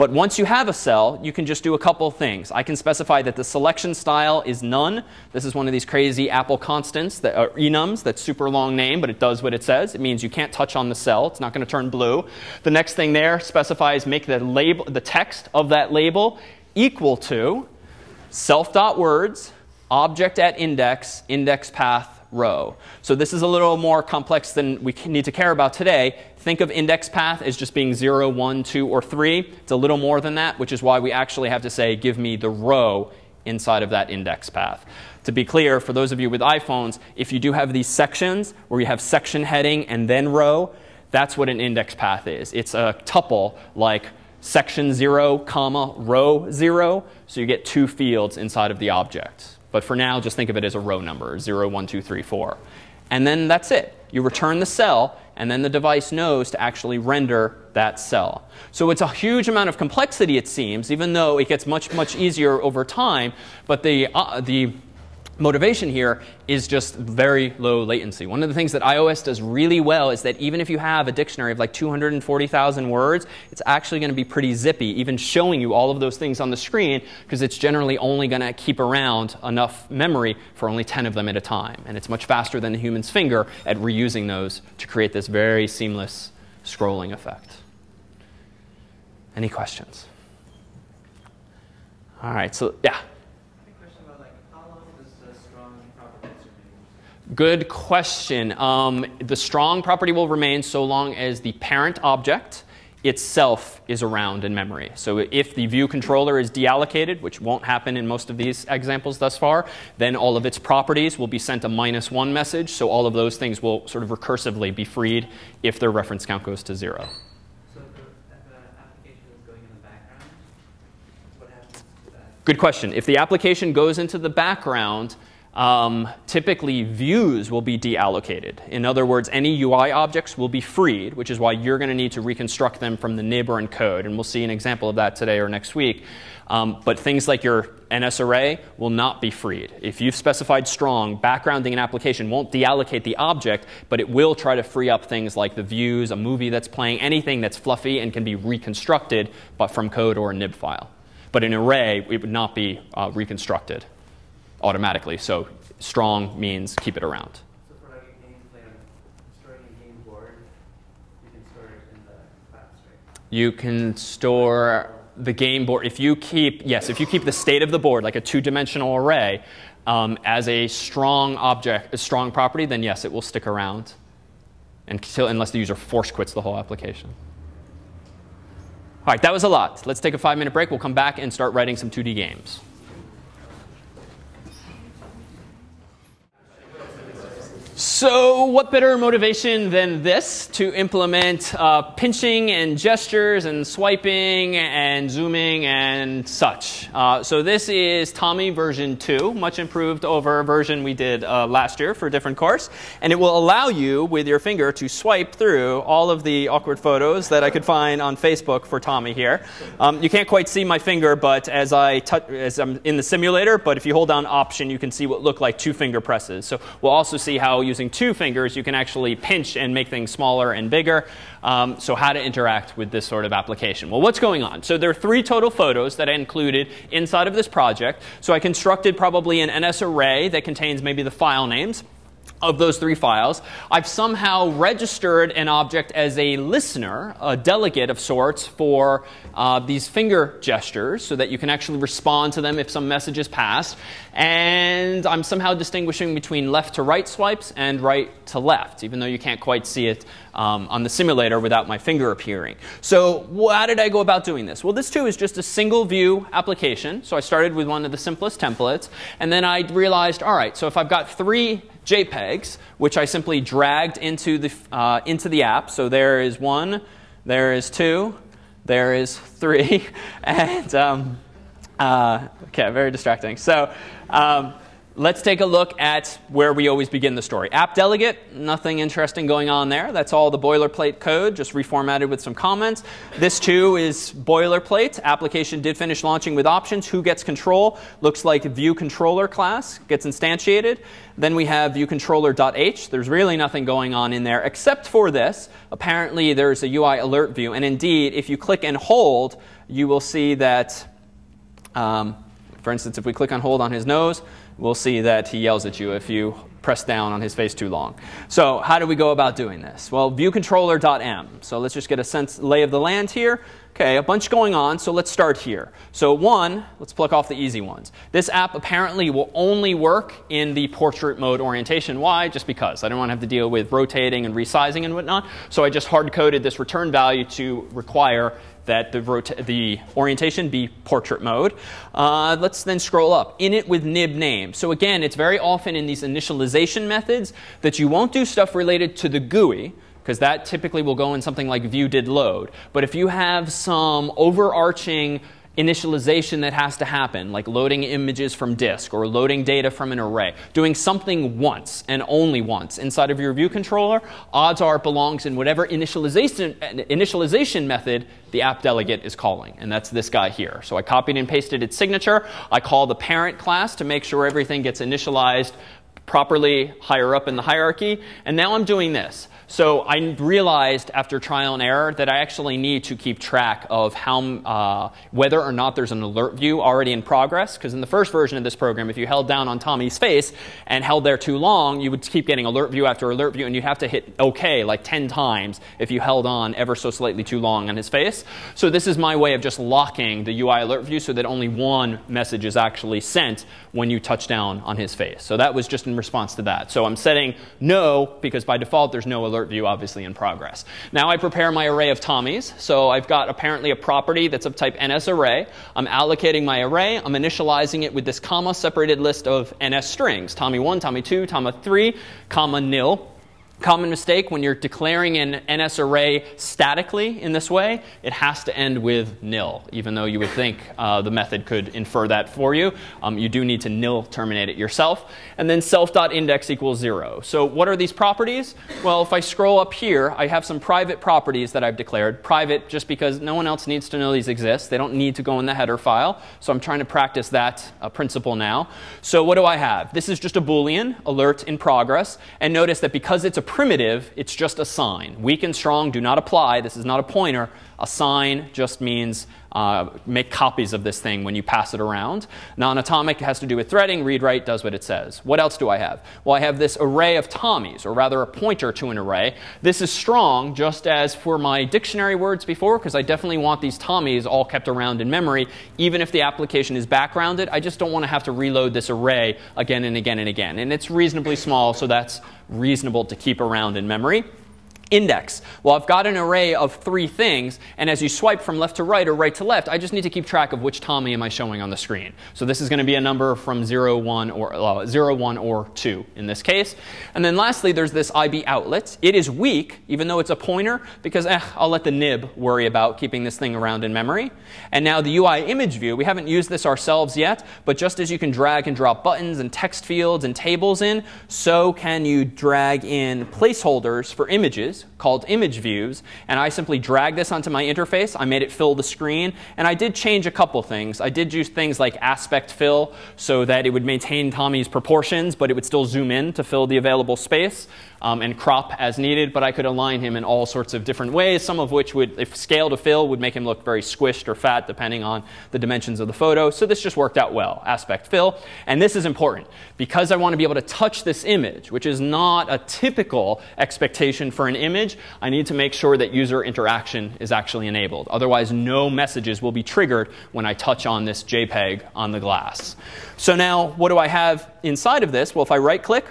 But once you have a cell, you can just do a couple things. I can specify that the selection style is none. This is one of these crazy Apple constants, that are enums, that's super long name, but it does what it says. It means you can't touch on the cell. It's not going to turn blue. The next thing there specifies make the, label, the text of that label equal to self.words, object at index, index path, row. So this is a little more complex than we need to care about today. Think of index path as just being 0, 1, 2, or 3. It's a little more than that, which is why we actually have to say, give me the row inside of that index path. To be clear, for those of you with iPhones, if you do have these sections where you have section heading and then row, that's what an index path is. It's a tuple like section 0, comma, row 0, so you get two fields inside of the object. But for now, just think of it as a row number 0, 1, 2, 3, 4. And then that's it. You return the cell, and then the device knows to actually render that cell. So it's a huge amount of complexity, it seems, even though it gets much, much easier over time. But the, uh, the motivation here is just very low latency. One of the things that iOS does really well is that even if you have a dictionary of like 240,000 words, it's actually going to be pretty zippy, even showing you all of those things on the screen, because it's generally only going to keep around enough memory for only 10 of them at a time. And it's much faster than the human's finger at reusing those to create this very seamless scrolling effect. Any questions? All right, so yeah. Good question. Um, the strong property will remain so long as the parent object itself is around in memory. So if the view controller is deallocated, which won't happen in most of these examples thus far, then all of its properties will be sent a minus one message. So all of those things will sort of recursively be freed if their reference count goes to zero. So if the application is going in the background, what happens to? Good question. If the application goes into the background, um, typically views will be deallocated. In other words, any UI objects will be freed, which is why you're going to need to reconstruct them from the nib or encode. And we'll see an example of that today or next week. Um, but things like your NS array will not be freed. If you've specified strong, backgrounding an application won't deallocate the object, but it will try to free up things like the views, a movie that's playing, anything that's fluffy and can be reconstructed but from code or a nib file. But an array, it would not be uh, reconstructed automatically. So strong means keep it around. So for like a game plan, storing a game board, you can store it in the class, right? You can store the game board, if you keep, yes, if you keep the state of the board, like a two-dimensional array, um, as a strong object, a strong property, then yes, it will stick around until, unless the user force quits the whole application. All right, that was a lot. Let's take a five-minute break. We'll come back and start writing some 2D games. So, what better motivation than this to implement uh, pinching and gestures and swiping and zooming and such? Uh, so, this is Tommy version 2, much improved over a version we did uh, last year for a different course. And it will allow you, with your finger, to swipe through all of the awkward photos that I could find on Facebook for Tommy here. Um, you can't quite see my finger, but as, I touch, as I'm in the simulator, but if you hold down Option, you can see what look like two finger presses. So, we'll also see how using two fingers, you can actually pinch and make things smaller and bigger. Um, so how to interact with this sort of application. Well, what's going on? So there are three total photos that I included inside of this project. So I constructed probably an NS array that contains maybe the file names of those three files. I've somehow registered an object as a listener, a delegate of sorts for uh, these finger gestures so that you can actually respond to them if some message is passed. And I'm somehow distinguishing between left to right swipes and right to left, even though you can't quite see it um, on the simulator without my finger appearing. So how did I go about doing this? Well, this too is just a single view application. So I started with one of the simplest templates. And then I realized, all right, so if I've got three JPEGs, which I simply dragged into the, uh, into the app. So there is one, there is two, there is three, and um, uh, okay, very distracting. So um, let's take a look at where we always begin the story. App delegate, nothing interesting going on there. That's all the boilerplate code, just reformatted with some comments. This too is boilerplate. Application did finish launching with options. Who gets control? Looks like view controller class gets instantiated. Then we have viewcontroller.h. There's really nothing going on in there except for this. Apparently there's a UI alert view. And indeed, if you click and hold, you will see that, um, for instance, if we click on hold on his nose, we'll see that he yells at you if you press down on his face too long. So how do we go about doing this? Well, viewcontroller.m. So let's just get a sense lay of the land here. Okay, a bunch going on, so let's start here. So one, let's pluck off the easy ones. This app apparently will only work in the portrait mode orientation. Why? Just because. I don't want to have to deal with rotating and resizing and whatnot. So I just hard-coded this return value to require that the, the orientation be portrait mode. Uh, let's then scroll up. Init with nib name. So again, it's very often in these initialization methods that you won't do stuff related to the GUI, because that typically will go in something like view did load. But if you have some overarching initialization that has to happen, like loading images from disk or loading data from an array, doing something once and only once inside of your view controller, odds are it belongs in whatever initialization, initialization method the app delegate is calling, and that's this guy here. So I copied and pasted its signature. I call the parent class to make sure everything gets initialized properly higher up in the hierarchy, and now I'm doing this. So I realized after trial and error that I actually need to keep track of how, uh, whether or not there's an alert view already in progress. Because in the first version of this program, if you held down on Tommy's face and held there too long, you would keep getting alert view after alert view, and you'd have to hit OK like 10 times if you held on ever so slightly too long on his face. So this is my way of just locking the UI alert view so that only one message is actually sent when you touch down on his face. So that was just in response to that. So I'm setting no because by default there's no alert alert view obviously in progress. Now I prepare my array of Tommies. So I've got apparently a property that's of type NSArray. I'm allocating my array. I'm initializing it with this comma separated list of NS strings. Tommy 1, Tommy 2, Tommy 3, comma nil. Common mistake when you're declaring an NS array statically in this way, it has to end with nil, even though you would think uh, the method could infer that for you. Um, you do need to nil terminate it yourself. And then self.index equals zero. So what are these properties? Well, if I scroll up here, I have some private properties that I've declared. Private just because no one else needs to know these exist. They don't need to go in the header file. So I'm trying to practice that uh, principle now. So what do I have? This is just a Boolean, alert in progress. And notice that because it's a primitive, it's just assign. Weak and strong do not apply. This is not a pointer. Assign just means uh, make copies of this thing when you pass it around. Non-atomic has to do with threading. Read write does what it says. What else do I have? Well, I have this array of Tommies, or rather a pointer to an array. This is strong, just as for my dictionary words before, because I definitely want these Tommies all kept around in memory, even if the application is backgrounded. I just don't want to have to reload this array again and again and again. And it's reasonably small, so that's reasonable to keep around in memory index. Well, I've got an array of three things, and as you swipe from left to right or right to left, I just need to keep track of which Tommy am I showing on the screen. So this is going to be a number from 0, 1, or, uh, 0, 1, or 2 in this case. And then lastly, there's this IB outlet. It is weak, even though it's a pointer, because eh, I'll let the nib worry about keeping this thing around in memory. And now the UI image view, we haven't used this ourselves yet, but just as you can drag and drop buttons and text fields and tables in, so can you drag in placeholders for images called image views. And I simply dragged this onto my interface. I made it fill the screen. And I did change a couple things. I did use things like aspect fill so that it would maintain Tommy's proportions, but it would still zoom in to fill the available space um, and crop as needed. But I could align him in all sorts of different ways, some of which would, if scale to fill, would make him look very squished or fat depending on the dimensions of the photo. So this just worked out well, aspect fill. And this is important because I want to be able to touch this image, which is not a typical expectation for an image. I need to make sure that user interaction is actually enabled. Otherwise, no messages will be triggered when I touch on this JPEG on the glass. So now, what do I have inside of this? Well, if I right click,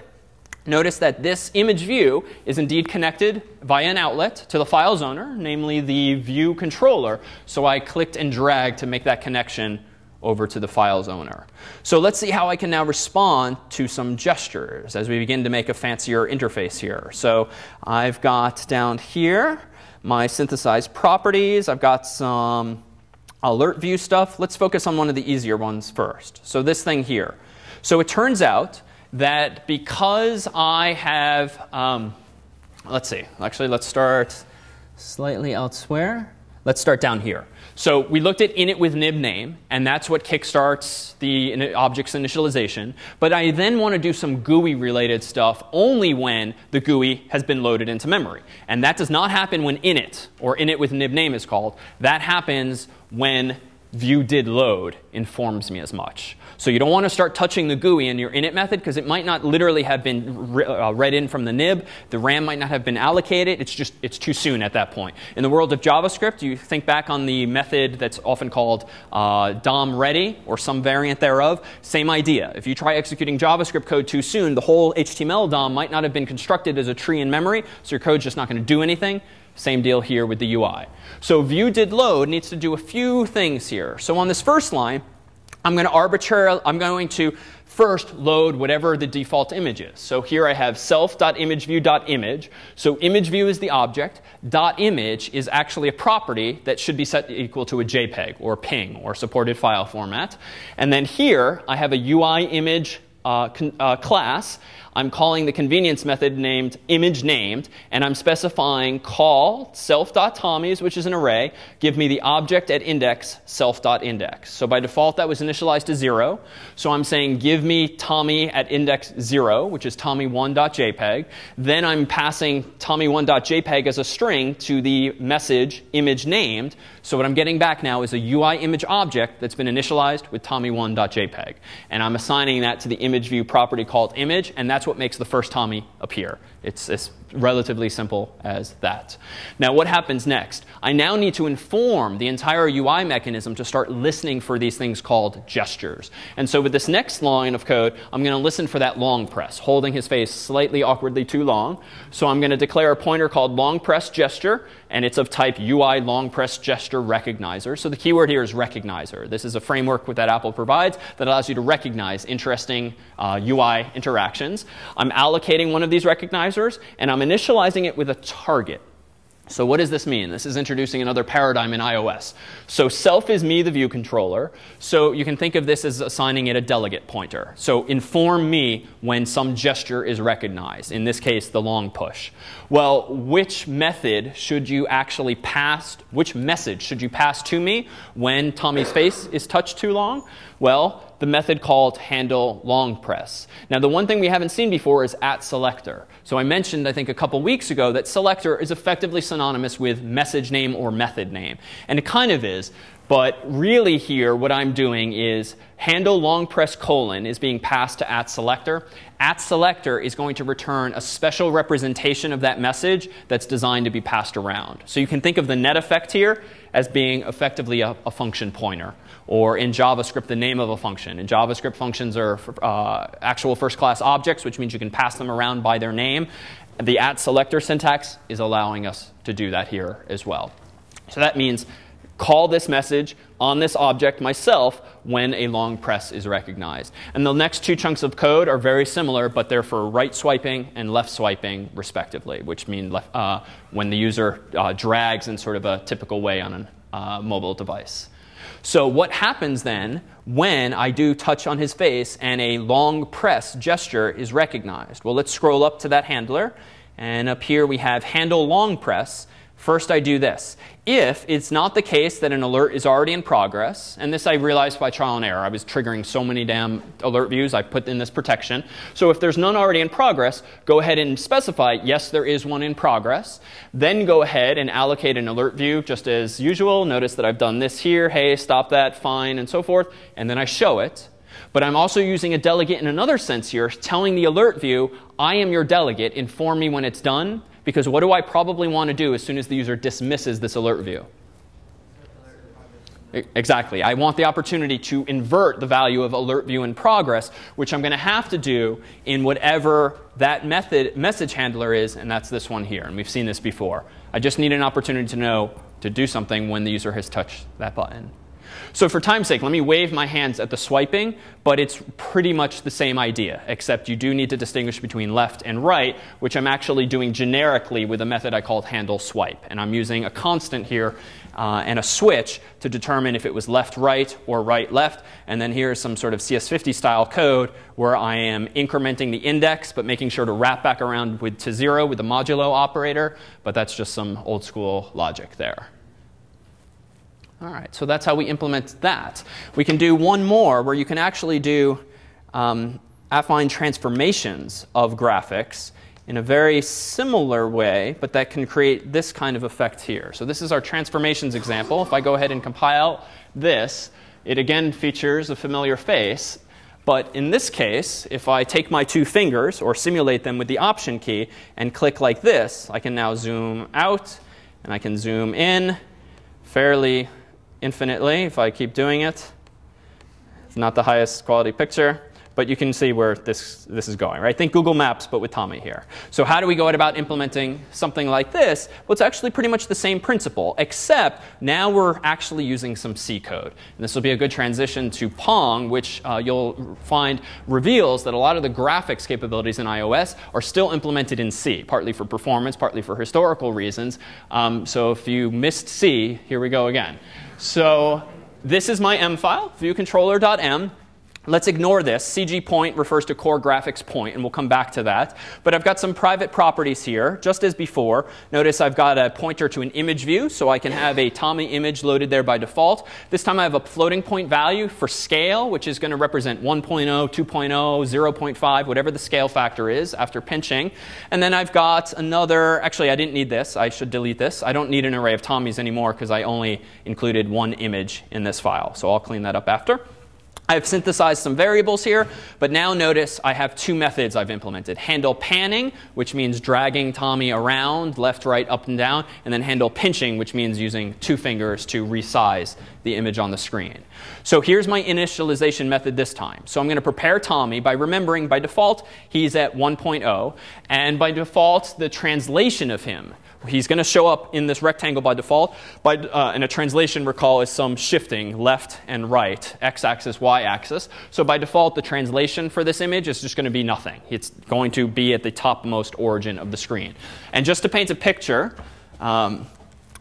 notice that this image view is indeed connected via an outlet to the file's owner, namely the view controller. So I clicked and dragged to make that connection over to the file's owner. So let's see how I can now respond to some gestures as we begin to make a fancier interface here. So I've got down here my synthesized properties. I've got some alert view stuff. Let's focus on one of the easier ones first. So this thing here. So it turns out that because I have, um, let's see, actually let's start slightly elsewhere. Let's start down here. So we looked at init with nib name, and that's what kickstarts the object's initialization. But I then want to do some GUI related stuff only when the GUI has been loaded into memory. And that does not happen when init, or init with nib name is called. That happens when view did load informs me as much. So you don't want to start touching the GUI in your init method because it might not literally have been re uh, read in from the nib. The RAM might not have been allocated. It's just it's too soon at that point. In the world of JavaScript, you think back on the method that's often called uh, DOM ready or some variant thereof. Same idea. If you try executing JavaScript code too soon, the whole HTML DOM might not have been constructed as a tree in memory, so your code's just not going to do anything. Same deal here with the UI. So view did load needs to do a few things here. So on this first line, I'm going to arbitrarily, I'm going to first load whatever the default image is. So here I have self.imageview.image. So imageview is the object. Dot .image is actually a property that should be set equal to a JPEG or PNG or supported file format. And then here I have a UI image uh, uh, class I'm calling the convenience method named image named, and I'm specifying call self.tommies, which is an array, give me the object at index self.index. So by default, that was initialized to 0. So I'm saying give me Tommy at index 0, which is tommy1.jpg. Then I'm passing tommy1.jpg as a string to the message image named. So what I'm getting back now is a UI image object that's been initialized with tommy1.jpg. And I'm assigning that to the image view property called image, and that's what makes the first Tommy appear. It's as relatively simple as that. Now, what happens next? I now need to inform the entire UI mechanism to start listening for these things called gestures. And so with this next line of code, I'm going to listen for that long press, holding his face slightly awkwardly too long. So I'm going to declare a pointer called long press gesture, and it's of type UI long press gesture recognizer. So the keyword here is recognizer. This is a framework that Apple provides that allows you to recognize interesting uh, UI interactions. I'm allocating one of these recognizers, and I'm initializing it with a target. So what does this mean? This is introducing another paradigm in iOS. So self is me, the view controller. So you can think of this as assigning it a delegate pointer. So inform me when some gesture is recognized, in this case, the long push. Well, which method should you actually pass, which message should you pass to me when Tommy's face is touched too long? Well, the method called handle long press. Now, the one thing we haven't seen before is at selector. So I mentioned, I think, a couple weeks ago that selector is effectively synonymous with message name or method name. And it kind of is. But really here, what I'm doing is handle long press colon is being passed to at selector. At selector is going to return a special representation of that message that's designed to be passed around. So you can think of the net effect here as being effectively a, a function pointer. Or in JavaScript, the name of a function. In JavaScript, functions are uh, actual first class objects, which means you can pass them around by their name. The at selector syntax is allowing us to do that here as well. So that means call this message on this object myself when a long press is recognized. And the next two chunks of code are very similar, but they're for right swiping and left swiping, respectively, which mean left, uh, when the user uh, drags in sort of a typical way on a uh, mobile device. So what happens then when I do touch on his face and a long press gesture is recognized? Well, let's scroll up to that handler. And up here we have handle long press. First, I do this. If it's not the case that an alert is already in progress, and this I realized by trial and error, I was triggering so many damn alert views, I put in this protection. So if there's none already in progress, go ahead and specify, yes, there is one in progress. Then go ahead and allocate an alert view just as usual. Notice that I've done this here, hey, stop that, fine, and so forth. And then I show it. But I'm also using a delegate in another sense here, telling the alert view, I am your delegate, inform me when it's done. Because what do I probably want to do as soon as the user dismisses this alert view? Exactly. I want the opportunity to invert the value of alert view in progress, which I'm going to have to do in whatever that method message handler is, and that's this one here. And we've seen this before. I just need an opportunity to know to do something when the user has touched that button. So for time's sake, let me wave my hands at the swiping, but it's pretty much the same idea, except you do need to distinguish between left and right, which I'm actually doing generically with a method I called handle swipe. And I'm using a constant here uh, and a switch to determine if it was left right or right left. And then here's some sort of CS50 style code where I am incrementing the index, but making sure to wrap back around with to zero with the modulo operator. But that's just some old school logic there. All right, so that's how we implement that. We can do one more where you can actually do um, affine transformations of graphics in a very similar way, but that can create this kind of effect here. So this is our transformations example. If I go ahead and compile this, it again features a familiar face. But in this case, if I take my two fingers or simulate them with the Option key and click like this, I can now zoom out and I can zoom in fairly infinitely if I keep doing it. It's not the highest quality picture, but you can see where this, this is going, right? Think Google Maps, but with Tommy here. So how do we go about implementing something like this? Well, it's actually pretty much the same principle, except now we're actually using some C code. And this will be a good transition to Pong, which uh, you'll find reveals that a lot of the graphics capabilities in iOS are still implemented in C, partly for performance, partly for historical reasons. Um, so if you missed C, here we go again. So this is my M file, viewcontroller.m. Let's ignore this. CG point refers to core graphics point, and we'll come back to that. But I've got some private properties here, just as before. Notice I've got a pointer to an image view, so I can have a Tommy image loaded there by default. This time I have a floating point value for scale, which is going to represent 1.0, 2.0, 0.5, whatever the scale factor is after pinching. And then I've got another, actually I didn't need this. I should delete this. I don't need an array of Tommies anymore because I only included one image in this file. So I'll clean that up after. I've synthesized some variables here, but now notice I have two methods I've implemented. Handle panning, which means dragging Tommy around, left, right, up, and down, and then handle pinching, which means using two fingers to resize the image on the screen. So here's my initialization method this time. So I'm going to prepare Tommy by remembering by default he's at 1.0, and by default the translation of him He's going to show up in this rectangle by default. By, uh, a translation, recall, is some shifting left and right, x-axis, y-axis. So by default, the translation for this image is just going to be nothing. It's going to be at the topmost origin of the screen. And just to paint a picture, um,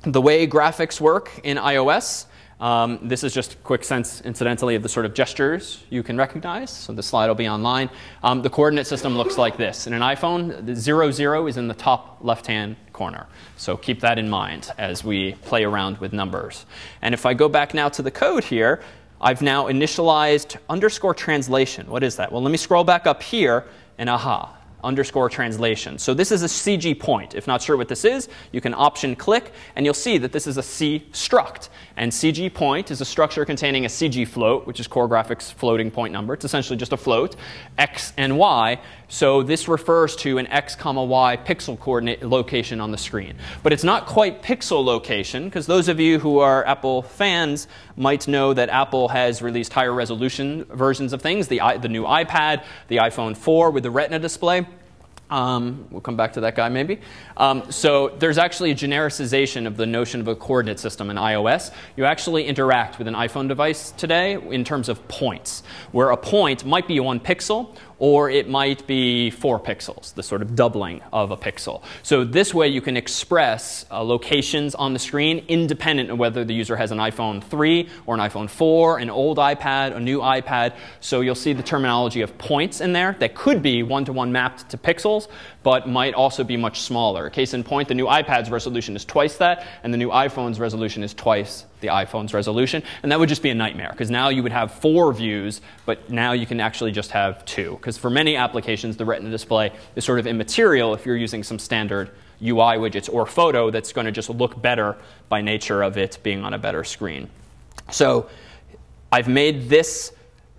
the way graphics work in iOS, um, this is just a quick sense, incidentally, of the sort of gestures you can recognize. So the slide will be online. Um, the coordinate system looks like this. In an iPhone, the 0, 0 is in the top left-hand corner. So keep that in mind as we play around with numbers. And if I go back now to the code here, I've now initialized underscore translation. What is that? Well, let me scroll back up here, and aha, underscore translation. So this is a CG point. If not sure what this is, you can option click, and you'll see that this is a C struct. And CG point is a structure containing a CG float, which is core graphics floating point number. It's essentially just a float, x and y. So this refers to an x comma y pixel coordinate location on the screen. But it's not quite pixel location, because those of you who are Apple fans might know that Apple has released higher resolution versions of things, the, the new iPad, the iPhone 4 with the Retina display. Um, we'll come back to that guy maybe. Um, so there's actually a genericization of the notion of a coordinate system in iOS. You actually interact with an iPhone device today in terms of points, where a point might be one pixel or it might be four pixels, the sort of doubling of a pixel. So this way you can express uh, locations on the screen independent of whether the user has an iPhone 3 or an iPhone 4, an old iPad, a new iPad. So you'll see the terminology of points in there that could be one-to-one -one mapped to pixels, but might also be much smaller. Case in point, the new iPad's resolution is twice that, and the new iPhone's resolution is twice the iPhone's resolution. And that would just be a nightmare, because now you would have four views, but now you can actually just have two. Because for many applications, the Retina display is sort of immaterial if you're using some standard UI widgets or photo that's going to just look better by nature of it being on a better screen. So I've made this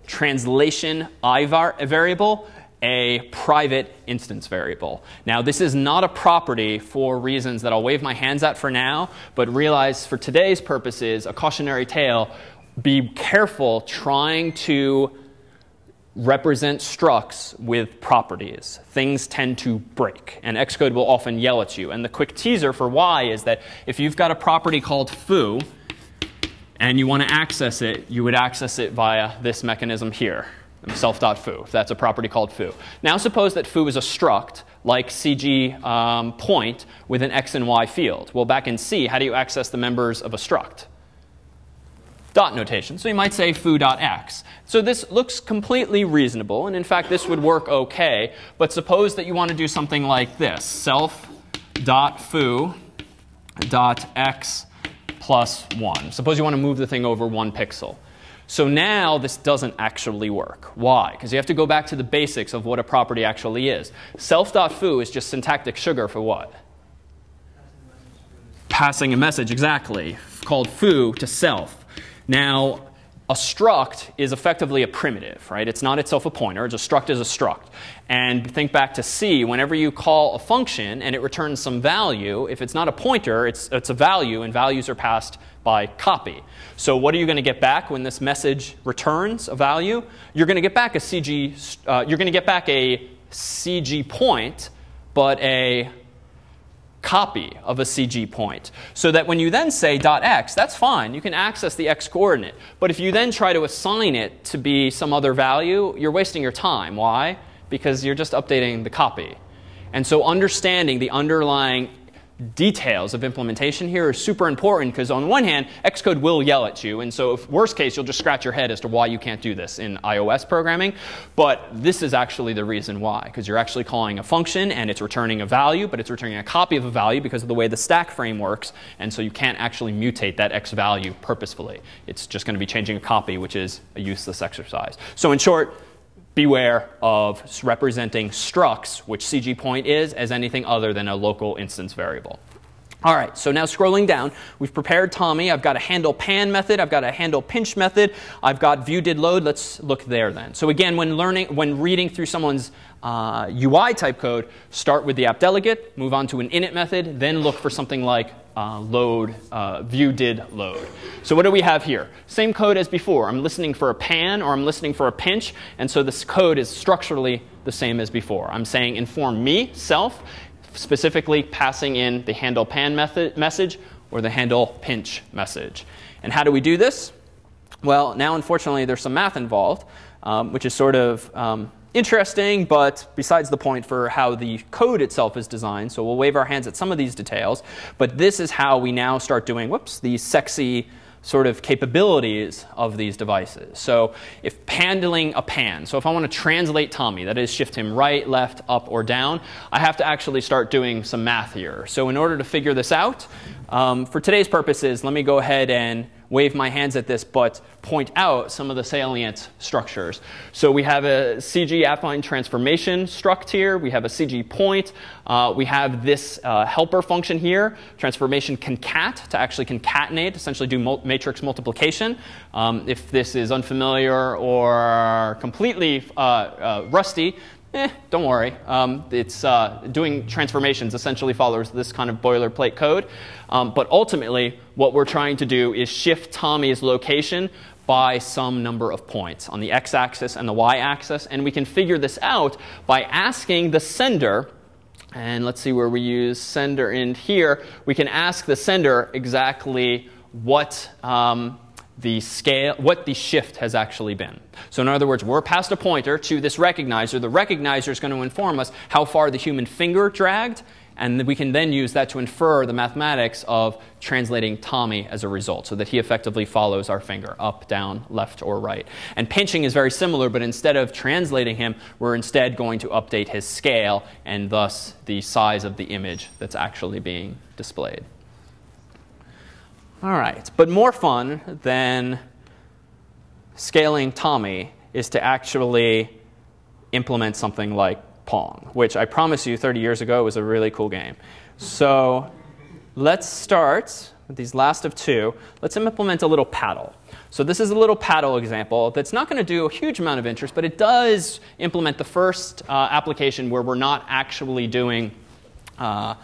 translation I variable a private instance variable. Now, this is not a property for reasons that I'll wave my hands at for now, but realize for today's purposes, a cautionary tale, be careful trying to represent structs with properties. Things tend to break, and Xcode will often yell at you. And the quick teaser for why is that if you've got a property called foo, and you want to access it, you would access it via this mechanism here self.foo, if that's a property called foo. Now suppose that foo is a struct, like CG um, point, with an x and y field. Well, back in C, how do you access the members of a struct? Dot notation. So you might say foo.x. So this looks completely reasonable, and in fact, this would work OK. But suppose that you want to do something like this, self.foo.x plus 1. Suppose you want to move the thing over one pixel. So now this doesn't actually work. Why? Because you have to go back to the basics of what a property actually is. Self.foo is just syntactic sugar for what? Passing a message, exactly, called foo to self. Now, a struct is effectively a primitive, right? It's not itself a pointer. It's a struct is a struct. And think back to C. Whenever you call a function and it returns some value, if it's not a pointer, it's, it's a value, and values are passed by copy. So what are you going to get back when this message returns a value? You're going to get back a CG, uh, you're going to get back a CG point, but a copy of a CG point. So that when you then say .x, that's fine. You can access the x coordinate. But if you then try to assign it to be some other value, you're wasting your time. Why? Because you're just updating the copy. And so understanding the underlying details of implementation here are super important because on one hand, Xcode will yell at you. And so if worst case, you'll just scratch your head as to why you can't do this in iOS programming. But this is actually the reason why, because you're actually calling a function and it's returning a value, but it's returning a copy of a value because of the way the stack frame works. And so you can't actually mutate that X value purposefully. It's just going to be changing a copy, which is a useless exercise. So in short, beware of representing structs, which CG point is, as anything other than a local instance variable. All right, so now scrolling down, we've prepared Tommy. I've got a handle pan method. I've got a handle pinch method. I've got view did load. Let's look there then. So again, when learning, when reading through someone's uh, UI type code, start with the app delegate, move on to an init method, then look for something like uh, load, uh, view did load. So what do we have here? Same code as before. I'm listening for a pan or I'm listening for a pinch, and so this code is structurally the same as before. I'm saying inform me, self, specifically passing in the handle pan method message or the handle pinch message. And how do we do this? Well, now unfortunately there's some math involved, um, which is sort of um, interesting, but besides the point for how the code itself is designed. So we'll wave our hands at some of these details. But this is how we now start doing, whoops, these sexy sort of capabilities of these devices. So if handling a pan, so if I want to translate Tommy, that is shift him right, left, up, or down, I have to actually start doing some math here. So in order to figure this out, Um, for today's purposes, let me go ahead and wave my hands at this, but point out some of the salient structures. So we have a CG affine transformation struct here. We have a CG point. Uh, we have this uh, helper function here, transformation concat, to actually concatenate, essentially do mul matrix multiplication. Um, if this is unfamiliar or completely uh, uh rusty, Eh, don't worry. Um, it's uh, doing transformations essentially follows this kind of boilerplate code. Um, but ultimately, what we're trying to do is shift Tommy's location by some number of points on the x-axis and the y-axis. And we can figure this out by asking the sender, and let's see where we use sender in here. We can ask the sender exactly what um, the scale, what the shift has actually been. So in other words, we're past a pointer to this recognizer. The recognizer is going to inform us how far the human finger dragged, and we can then use that to infer the mathematics of translating Tommy as a result, so that he effectively follows our finger up, down, left, or right. And pinching is very similar, but instead of translating him, we're instead going to update his scale and thus the size of the image that's actually being displayed. All right, but more fun than scaling Tommy is to actually implement something like Pong, which I promise you 30 years ago was a really cool game. So let's start with these last of two. Let's implement a little paddle. So this is a little paddle example that's not going to do a huge amount of interest, but it does implement the first uh, application where we're not actually doing uh,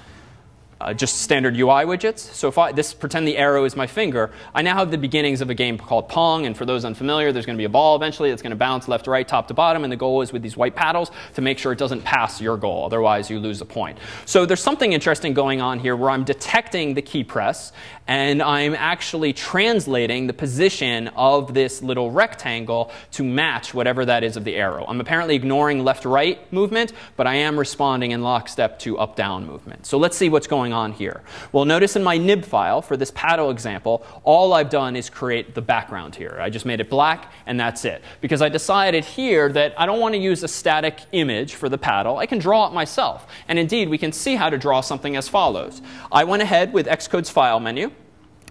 uh, just standard UI widgets. So if I this pretend the arrow is my finger, I now have the beginnings of a game called Pong. And for those unfamiliar, there's going to be a ball eventually that's going to bounce left to right, top to bottom. And the goal is with these white paddles to make sure it doesn't pass your goal. Otherwise, you lose a point. So there's something interesting going on here where I'm detecting the key press and I'm actually translating the position of this little rectangle to match whatever that is of the arrow. I'm apparently ignoring left-right movement, but I am responding in lockstep to up-down movement. So let's see what's going on here. Well, notice in my nib file for this paddle example, all I've done is create the background here. I just made it black, and that's it. Because I decided here that I don't want to use a static image for the paddle. I can draw it myself. And indeed, we can see how to draw something as follows. I went ahead with Xcode's file menu,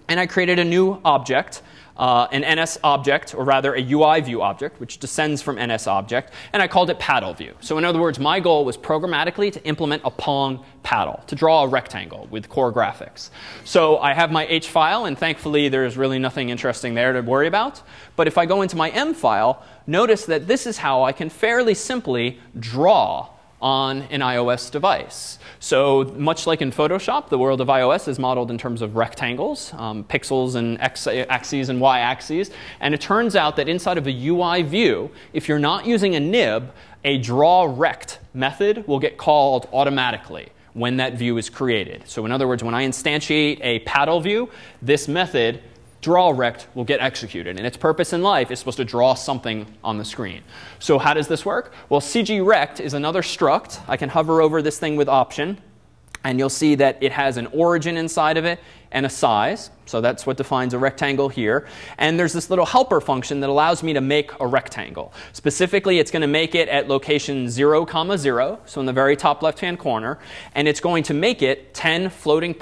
and I created a new object, uh, an NS object, or rather a UI view object, which descends from NS object, and I called it paddle view. So in other words, my goal was programmatically to implement a Pong paddle, to draw a rectangle with core graphics. So I have my H file, and thankfully there's really nothing interesting there to worry about. But if I go into my M file, notice that this is how I can fairly simply draw on an iOS device. So much like in Photoshop, the world of iOS is modeled in terms of rectangles, um, pixels and x axes and y axes. And it turns out that inside of a UI view, if you're not using a nib, a draw rect method will get called automatically when that view is created. So in other words, when I instantiate a paddle view, this method draw rect will get executed. And its purpose in life is supposed to draw something on the screen. So how does this work? Well, CG rect is another struct. I can hover over this thing with option. And you'll see that it has an origin inside of it and a size. So that's what defines a rectangle here. And there's this little helper function that allows me to make a rectangle. Specifically, it's going to make it at location 0, comma 0, so in the very top left-hand corner. And it's going to make it 10 floating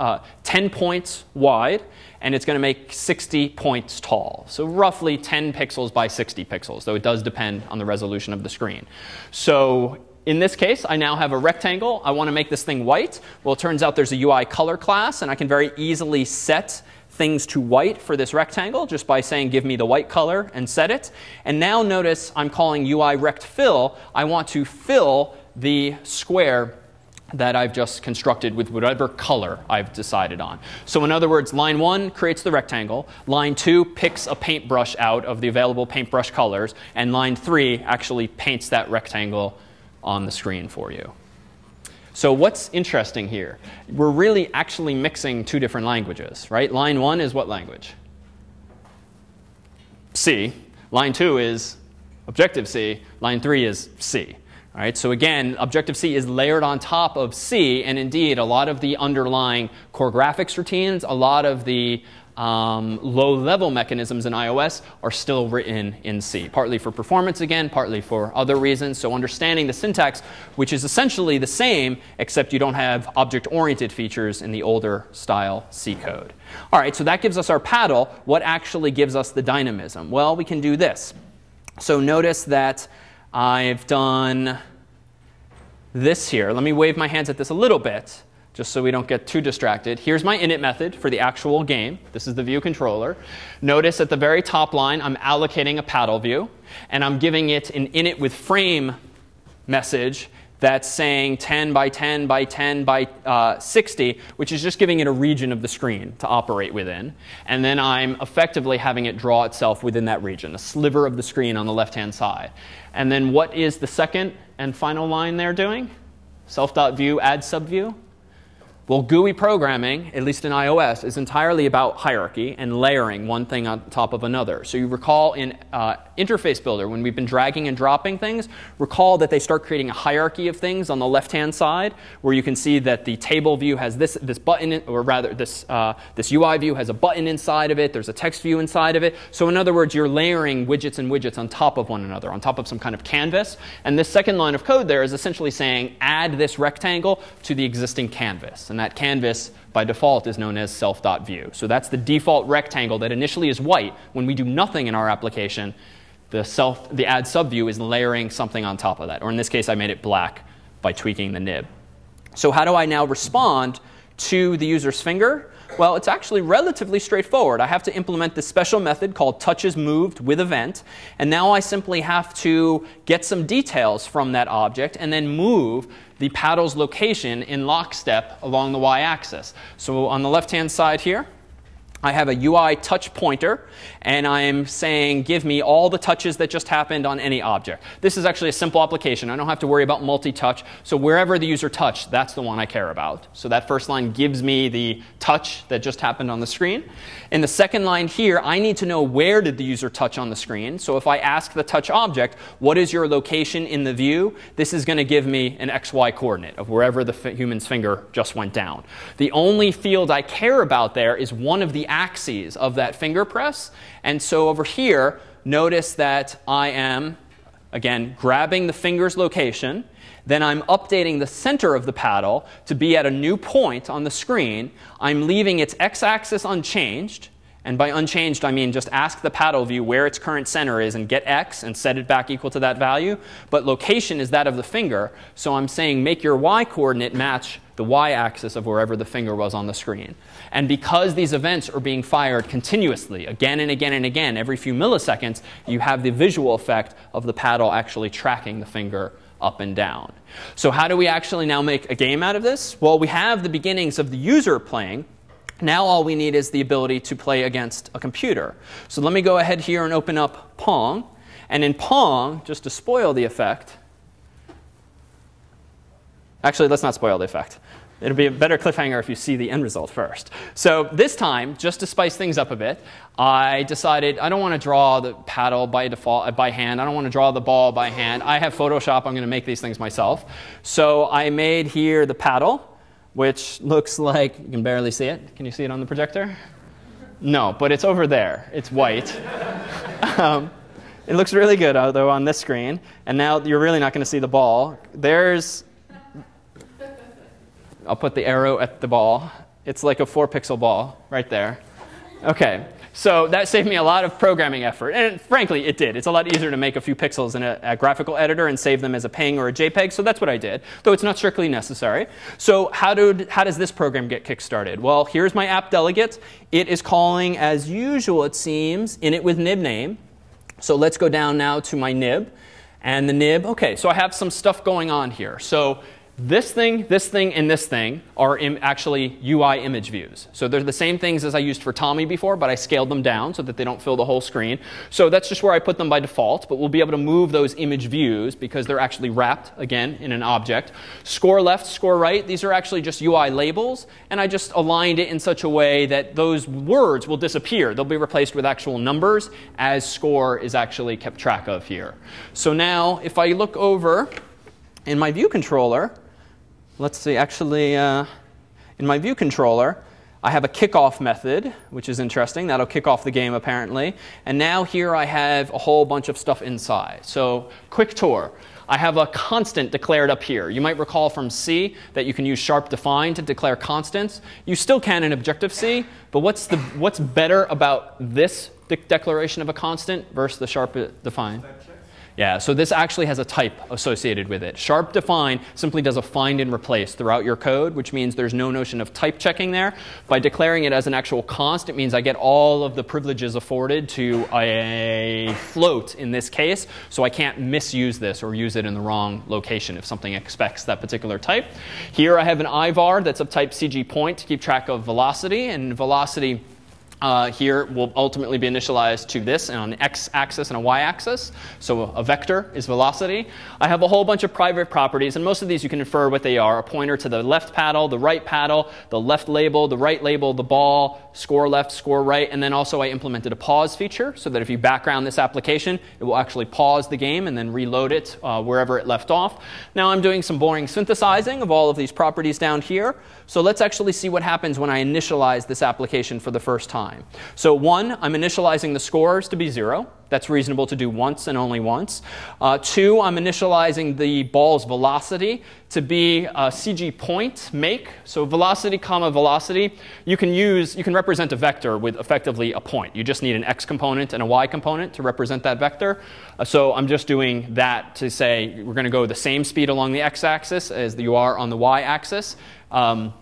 uh, 10 points wide and it's going to make 60 points tall. So roughly 10 pixels by 60 pixels, though it does depend on the resolution of the screen. So in this case, I now have a rectangle. I want to make this thing white. Well, it turns out there's a UI color class, and I can very easily set things to white for this rectangle just by saying give me the white color and set it. And now notice I'm calling UI rect fill. I want to fill the square that I've just constructed with whatever color I've decided on. So in other words, line 1 creates the rectangle, line 2 picks a paintbrush out of the available paintbrush colors, and line 3 actually paints that rectangle on the screen for you. So what's interesting here? We're really actually mixing two different languages, right? Line 1 is what language? C. Line 2 is Objective-C. Line 3 is C. All right, so again, Objective-C is layered on top of C, and indeed, a lot of the underlying core graphics routines, a lot of the um, low level mechanisms in iOS are still written in C, partly for performance again, partly for other reasons. So understanding the syntax, which is essentially the same, except you don't have object oriented features in the older style C code. All right, so that gives us our paddle. What actually gives us the dynamism? Well, we can do this. So notice that I've done this here. Let me wave my hands at this a little bit just so we don't get too distracted. Here's my init method for the actual game. This is the view controller. Notice at the very top line, I'm allocating a paddle view, and I'm giving it an init with frame message that's saying 10 by 10 by 10 by uh, 60, which is just giving it a region of the screen to operate within. And then I'm effectively having it draw itself within that region, a sliver of the screen on the left-hand side. And then what is the second and final line there doing? Self.view add subview. Well, GUI programming, at least in iOS, is entirely about hierarchy and layering one thing on top of another. So you recall in uh, Interface Builder, when we've been dragging and dropping things, recall that they start creating a hierarchy of things on the left-hand side, where you can see that the table view has this, this button, in, or rather, this, uh, this UI view has a button inside of it. There's a text view inside of it. So in other words, you're layering widgets and widgets on top of one another, on top of some kind of canvas. And this second line of code there is essentially saying, add this rectangle to the existing canvas. And that canvas, by default, is known as self.view. So that's the default rectangle that initially is white. When we do nothing in our application, the, self, the add subview is layering something on top of that. Or in this case, I made it black by tweaking the nib. So how do I now respond to the user's finger? Well, it's actually relatively straightforward. I have to implement this special method called touches moved with event. And now I simply have to get some details from that object and then move the paddle's location in lockstep along the y-axis. So on the left-hand side here, I have a UI touch pointer, and I'm saying give me all the touches that just happened on any object. This is actually a simple application. I don't have to worry about multi-touch. So wherever the user touched, that's the one I care about. So that first line gives me the touch that just happened on the screen. In the second line here, I need to know where did the user touch on the screen. So if I ask the touch object, what is your location in the view, this is going to give me an XY coordinate of wherever the human's finger just went down. The only field I care about there is one of the axes of that finger press. And so over here, notice that I am, again, grabbing the finger's location. Then I'm updating the center of the paddle to be at a new point on the screen. I'm leaving its x-axis unchanged. And by unchanged, I mean just ask the paddle view where its current center is and get x and set it back equal to that value. But location is that of the finger. So I'm saying make your y coordinate match the y-axis of wherever the finger was on the screen. And because these events are being fired continuously, again and again and again, every few milliseconds, you have the visual effect of the paddle actually tracking the finger up and down. So how do we actually now make a game out of this? Well, we have the beginnings of the user playing. Now all we need is the ability to play against a computer. So let me go ahead here and open up Pong. And in Pong, just to spoil the effect, actually, let's not spoil the effect. It'll be a better cliffhanger if you see the end result first. So this time, just to spice things up a bit, I decided I don't want to draw the paddle by default by hand. I don't want to draw the ball by hand. I have Photoshop. I'm going to make these things myself. So I made here the paddle, which looks like you can barely see it. Can you see it on the projector? No, but it's over there. It's white. um, it looks really good, though, on this screen. And now you're really not going to see the ball. There's I'll put the arrow at the ball. It's like a four pixel ball right there. Okay, so that saved me a lot of programming effort. And frankly, it did. It's a lot easier to make a few pixels in a, a, graphical editor and save them as a PNG or a JPEG. So that's what I did, though it's not strictly necessary. So how, do, how does this program get kickstarted? Well, here's my app delegate. It is calling, as usual, it seems, init with nib name. So let's go down now to my nib. And the nib, OK, so I have some stuff going on here. So this thing, this thing, and this thing are actually UI image views. So they're the same things as I used for Tommy before, but I scaled them down so that they don't fill the whole screen. So that's just where I put them by default, but we'll be able to move those image views because they're actually wrapped, again, in an object. Score left, score right, these are actually just UI labels, and I just aligned it in such a way that those words will disappear. They'll be replaced with actual numbers as score is actually kept track of here. So now, if I look over in my view controller, let's see, actually, uh, in my view controller, I have a kickoff method, which is interesting. That'll kick off the game apparently. And now here I have a whole bunch of stuff inside. So quick tour. I have a constant declared up here. You might recall from C that you can use sharp define to declare constants. You still can in Objective-C, but what's, the, what's better about this de declaration of a constant versus the sharp define? Yeah, so this actually has a type associated with it. Sharp define simply does a find and replace throughout your code, which means there's no notion of type checking there. By declaring it as an actual const, it means I get all of the privileges afforded to a float in this case, so I can't misuse this or use it in the wrong location if something expects that particular type. Here I have an ivar that's of type CG point to keep track of velocity, and velocity uh, here will ultimately be initialized to this and on an x-axis and a y-axis. So a vector is velocity. I have a whole bunch of private properties, and most of these you can infer what they are. A pointer to the left paddle, the right paddle, the left label, the right label, the ball, score left, score right, and then also I implemented a pause feature so that if you background this application, it will actually pause the game and then reload it uh, wherever it left off. Now I'm doing some boring synthesizing of all of these properties down here. So let's actually see what happens when I initialize this application for the first time. So one, I'm initializing the scores to be zero. That's reasonable to do once and only once. Uh, two, I'm initializing the ball's velocity to be a CG point make. So velocity comma velocity, you can use, you can represent a vector with effectively a point. You just need an x component and a y component to represent that vector. Uh, so I'm just doing that to say we're going to go the same speed along the x-axis as you are on the y-axis. Um,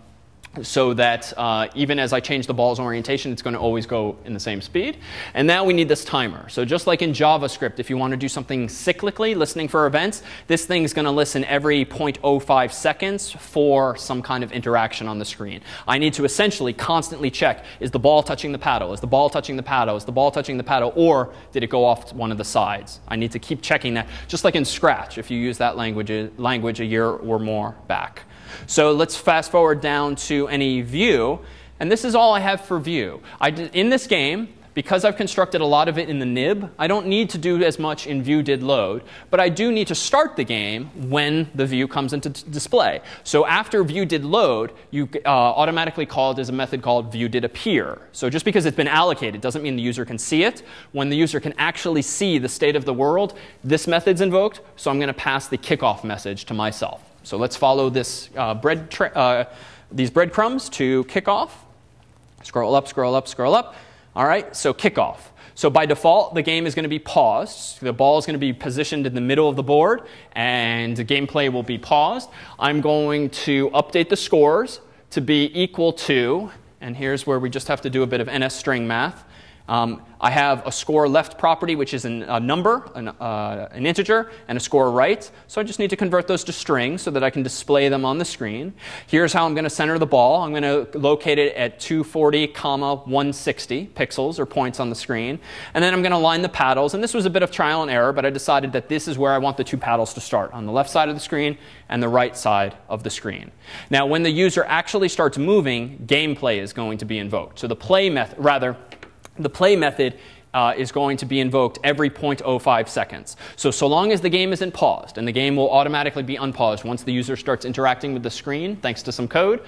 so that uh, even as I change the ball's orientation, it's going to always go in the same speed. And now we need this timer. So just like in JavaScript, if you want to do something cyclically, listening for events, this thing is going to listen every 0.05 seconds for some kind of interaction on the screen. I need to essentially constantly check, is the ball touching the paddle? Is the ball touching the paddle? Is the ball touching the paddle? Or did it go off one of the sides? I need to keep checking that, just like in Scratch, if you use that language, language a year or more back. So let's fast forward down to any view. And this is all I have for view. Did, in this game, because I've constructed a lot of it in the nib, I don't need to do as much in view did load, but I do need to start the game when the view comes into display. So after view did load, you uh, automatically call it as a method called view did appear. So just because it's been allocated doesn't mean the user can see it. When the user can actually see the state of the world, this method's invoked, so I'm going to pass the kickoff message to myself. So let's follow this uh, bread uh, these breadcrumbs to kickoff. Scroll up, scroll up, scroll up. All right, so kickoff. So by default, the game is going to be paused. The ball is going to be positioned in the middle of the board, and the gameplay will be paused. I'm going to update the scores to be equal to, and here's where we just have to do a bit of NS string math. Um, I have a score left property, which is an, a number, an, uh, an, integer, and a score right. So I just need to convert those to strings so that I can display them on the screen. Here's how I'm going to center the ball. I'm going to locate it at 240, comma 160 pixels or points on the screen. And then I'm going to line the paddles. And this was a bit of trial and error, but I decided that this is where I want the two paddles to start, on the left side of the screen and the right side of the screen. Now, when the user actually starts moving, gameplay is going to be invoked. So the play method, rather, the play method uh, is going to be invoked every 0.05 seconds. So, so long as the game isn't paused, and the game will automatically be unpaused once the user starts interacting with the screen, thanks to some code,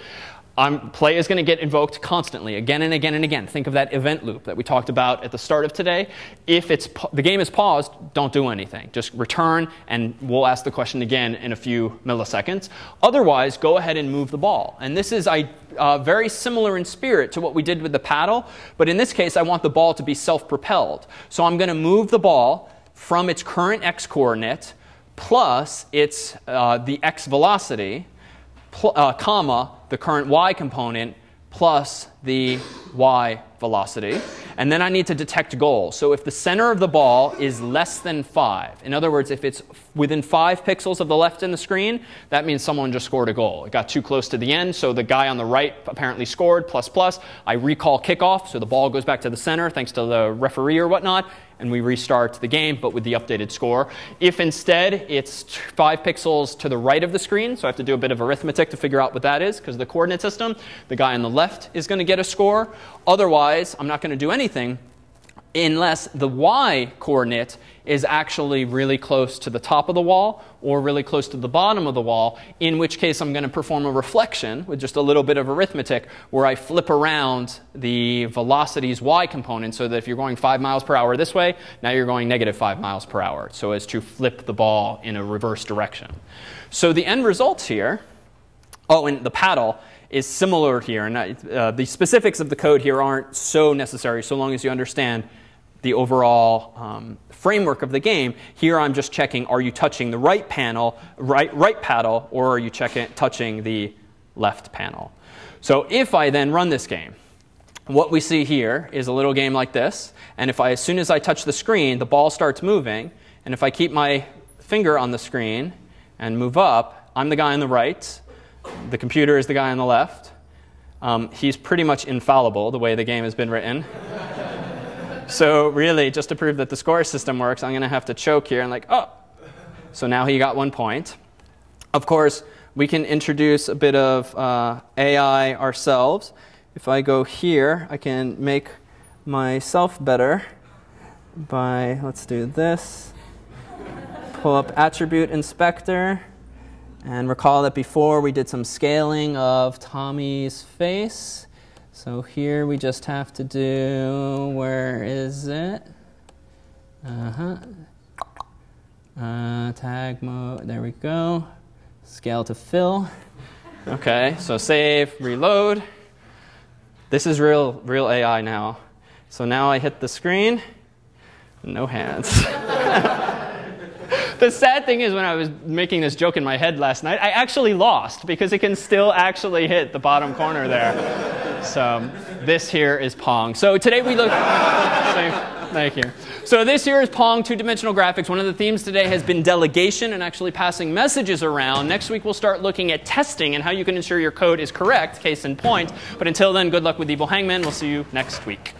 um, play is going to get invoked constantly, again and again and again. Think of that event loop that we talked about at the start of today. If it's the game is paused, don't do anything. Just return, and we'll ask the question again in a few milliseconds. Otherwise, go ahead and move the ball. And this is I, uh, very similar in spirit to what we did with the paddle, but in this case, I want the ball to be self-propelled. So I'm going to move the ball from its current x coordinate plus its uh, the x velocity uh, comma, the current y component plus the y velocity. And then I need to detect goal. So if the center of the ball is less than 5, in other words, if it's within 5 pixels of the left in the screen, that means someone just scored a goal. It got too close to the end, so the guy on the right apparently scored, plus plus. I recall kickoff, so the ball goes back to the center thanks to the referee or whatnot, and we restart the game, but with the updated score. If instead it's 5 pixels to the right of the screen, so I have to do a bit of arithmetic to figure out what that is, because the coordinate system, the guy on the left is going to get a score. Otherwise, I'm not going to do anything unless the y coordinate is actually really close to the top of the wall or really close to the bottom of the wall, in which case I'm going to perform a reflection with just a little bit of arithmetic where I flip around the velocity's y component so that if you're going 5 miles per hour this way, now you're going negative 5 miles per hour, so as to flip the ball in a reverse direction. So the end results here, oh, and the paddle is similar here. And uh, the specifics of the code here aren't so necessary so long as you understand the overall um, framework of the game. Here I'm just checking, are you touching the right panel, right, right paddle, or are you checking, touching the left panel? So if I then run this game, what we see here is a little game like this. And if I, as soon as I touch the screen, the ball starts moving. And if I keep my finger on the screen and move up, I'm the guy on the right. The computer is the guy on the left. Um, he's pretty much infallible the way the game has been written. So really, just to prove that the score system works, I'm going to have to choke here and like, oh. So now he got one point. Of course, we can introduce a bit of uh, AI ourselves. If I go here, I can make myself better by, let's do this. Pull up Attribute Inspector. And recall that before we did some scaling of Tommy's face. So here we just have to do, where is it? Uh-huh. Uh, tag mode, there we go. Scale to fill. Okay, so save, reload. This is real, real AI now. So now I hit the screen, no hands. the sad thing is, when I was making this joke in my head last night, I actually lost because it can still actually hit the bottom corner there. So this here is Pong. So today we look. Thank you. So this here is Pong, two-dimensional graphics. One of the themes today has been delegation and actually passing messages around. Next week we'll start looking at testing and how you can ensure your code is correct, case in point. But until then, good luck with Evil Hangman. We'll see you next week.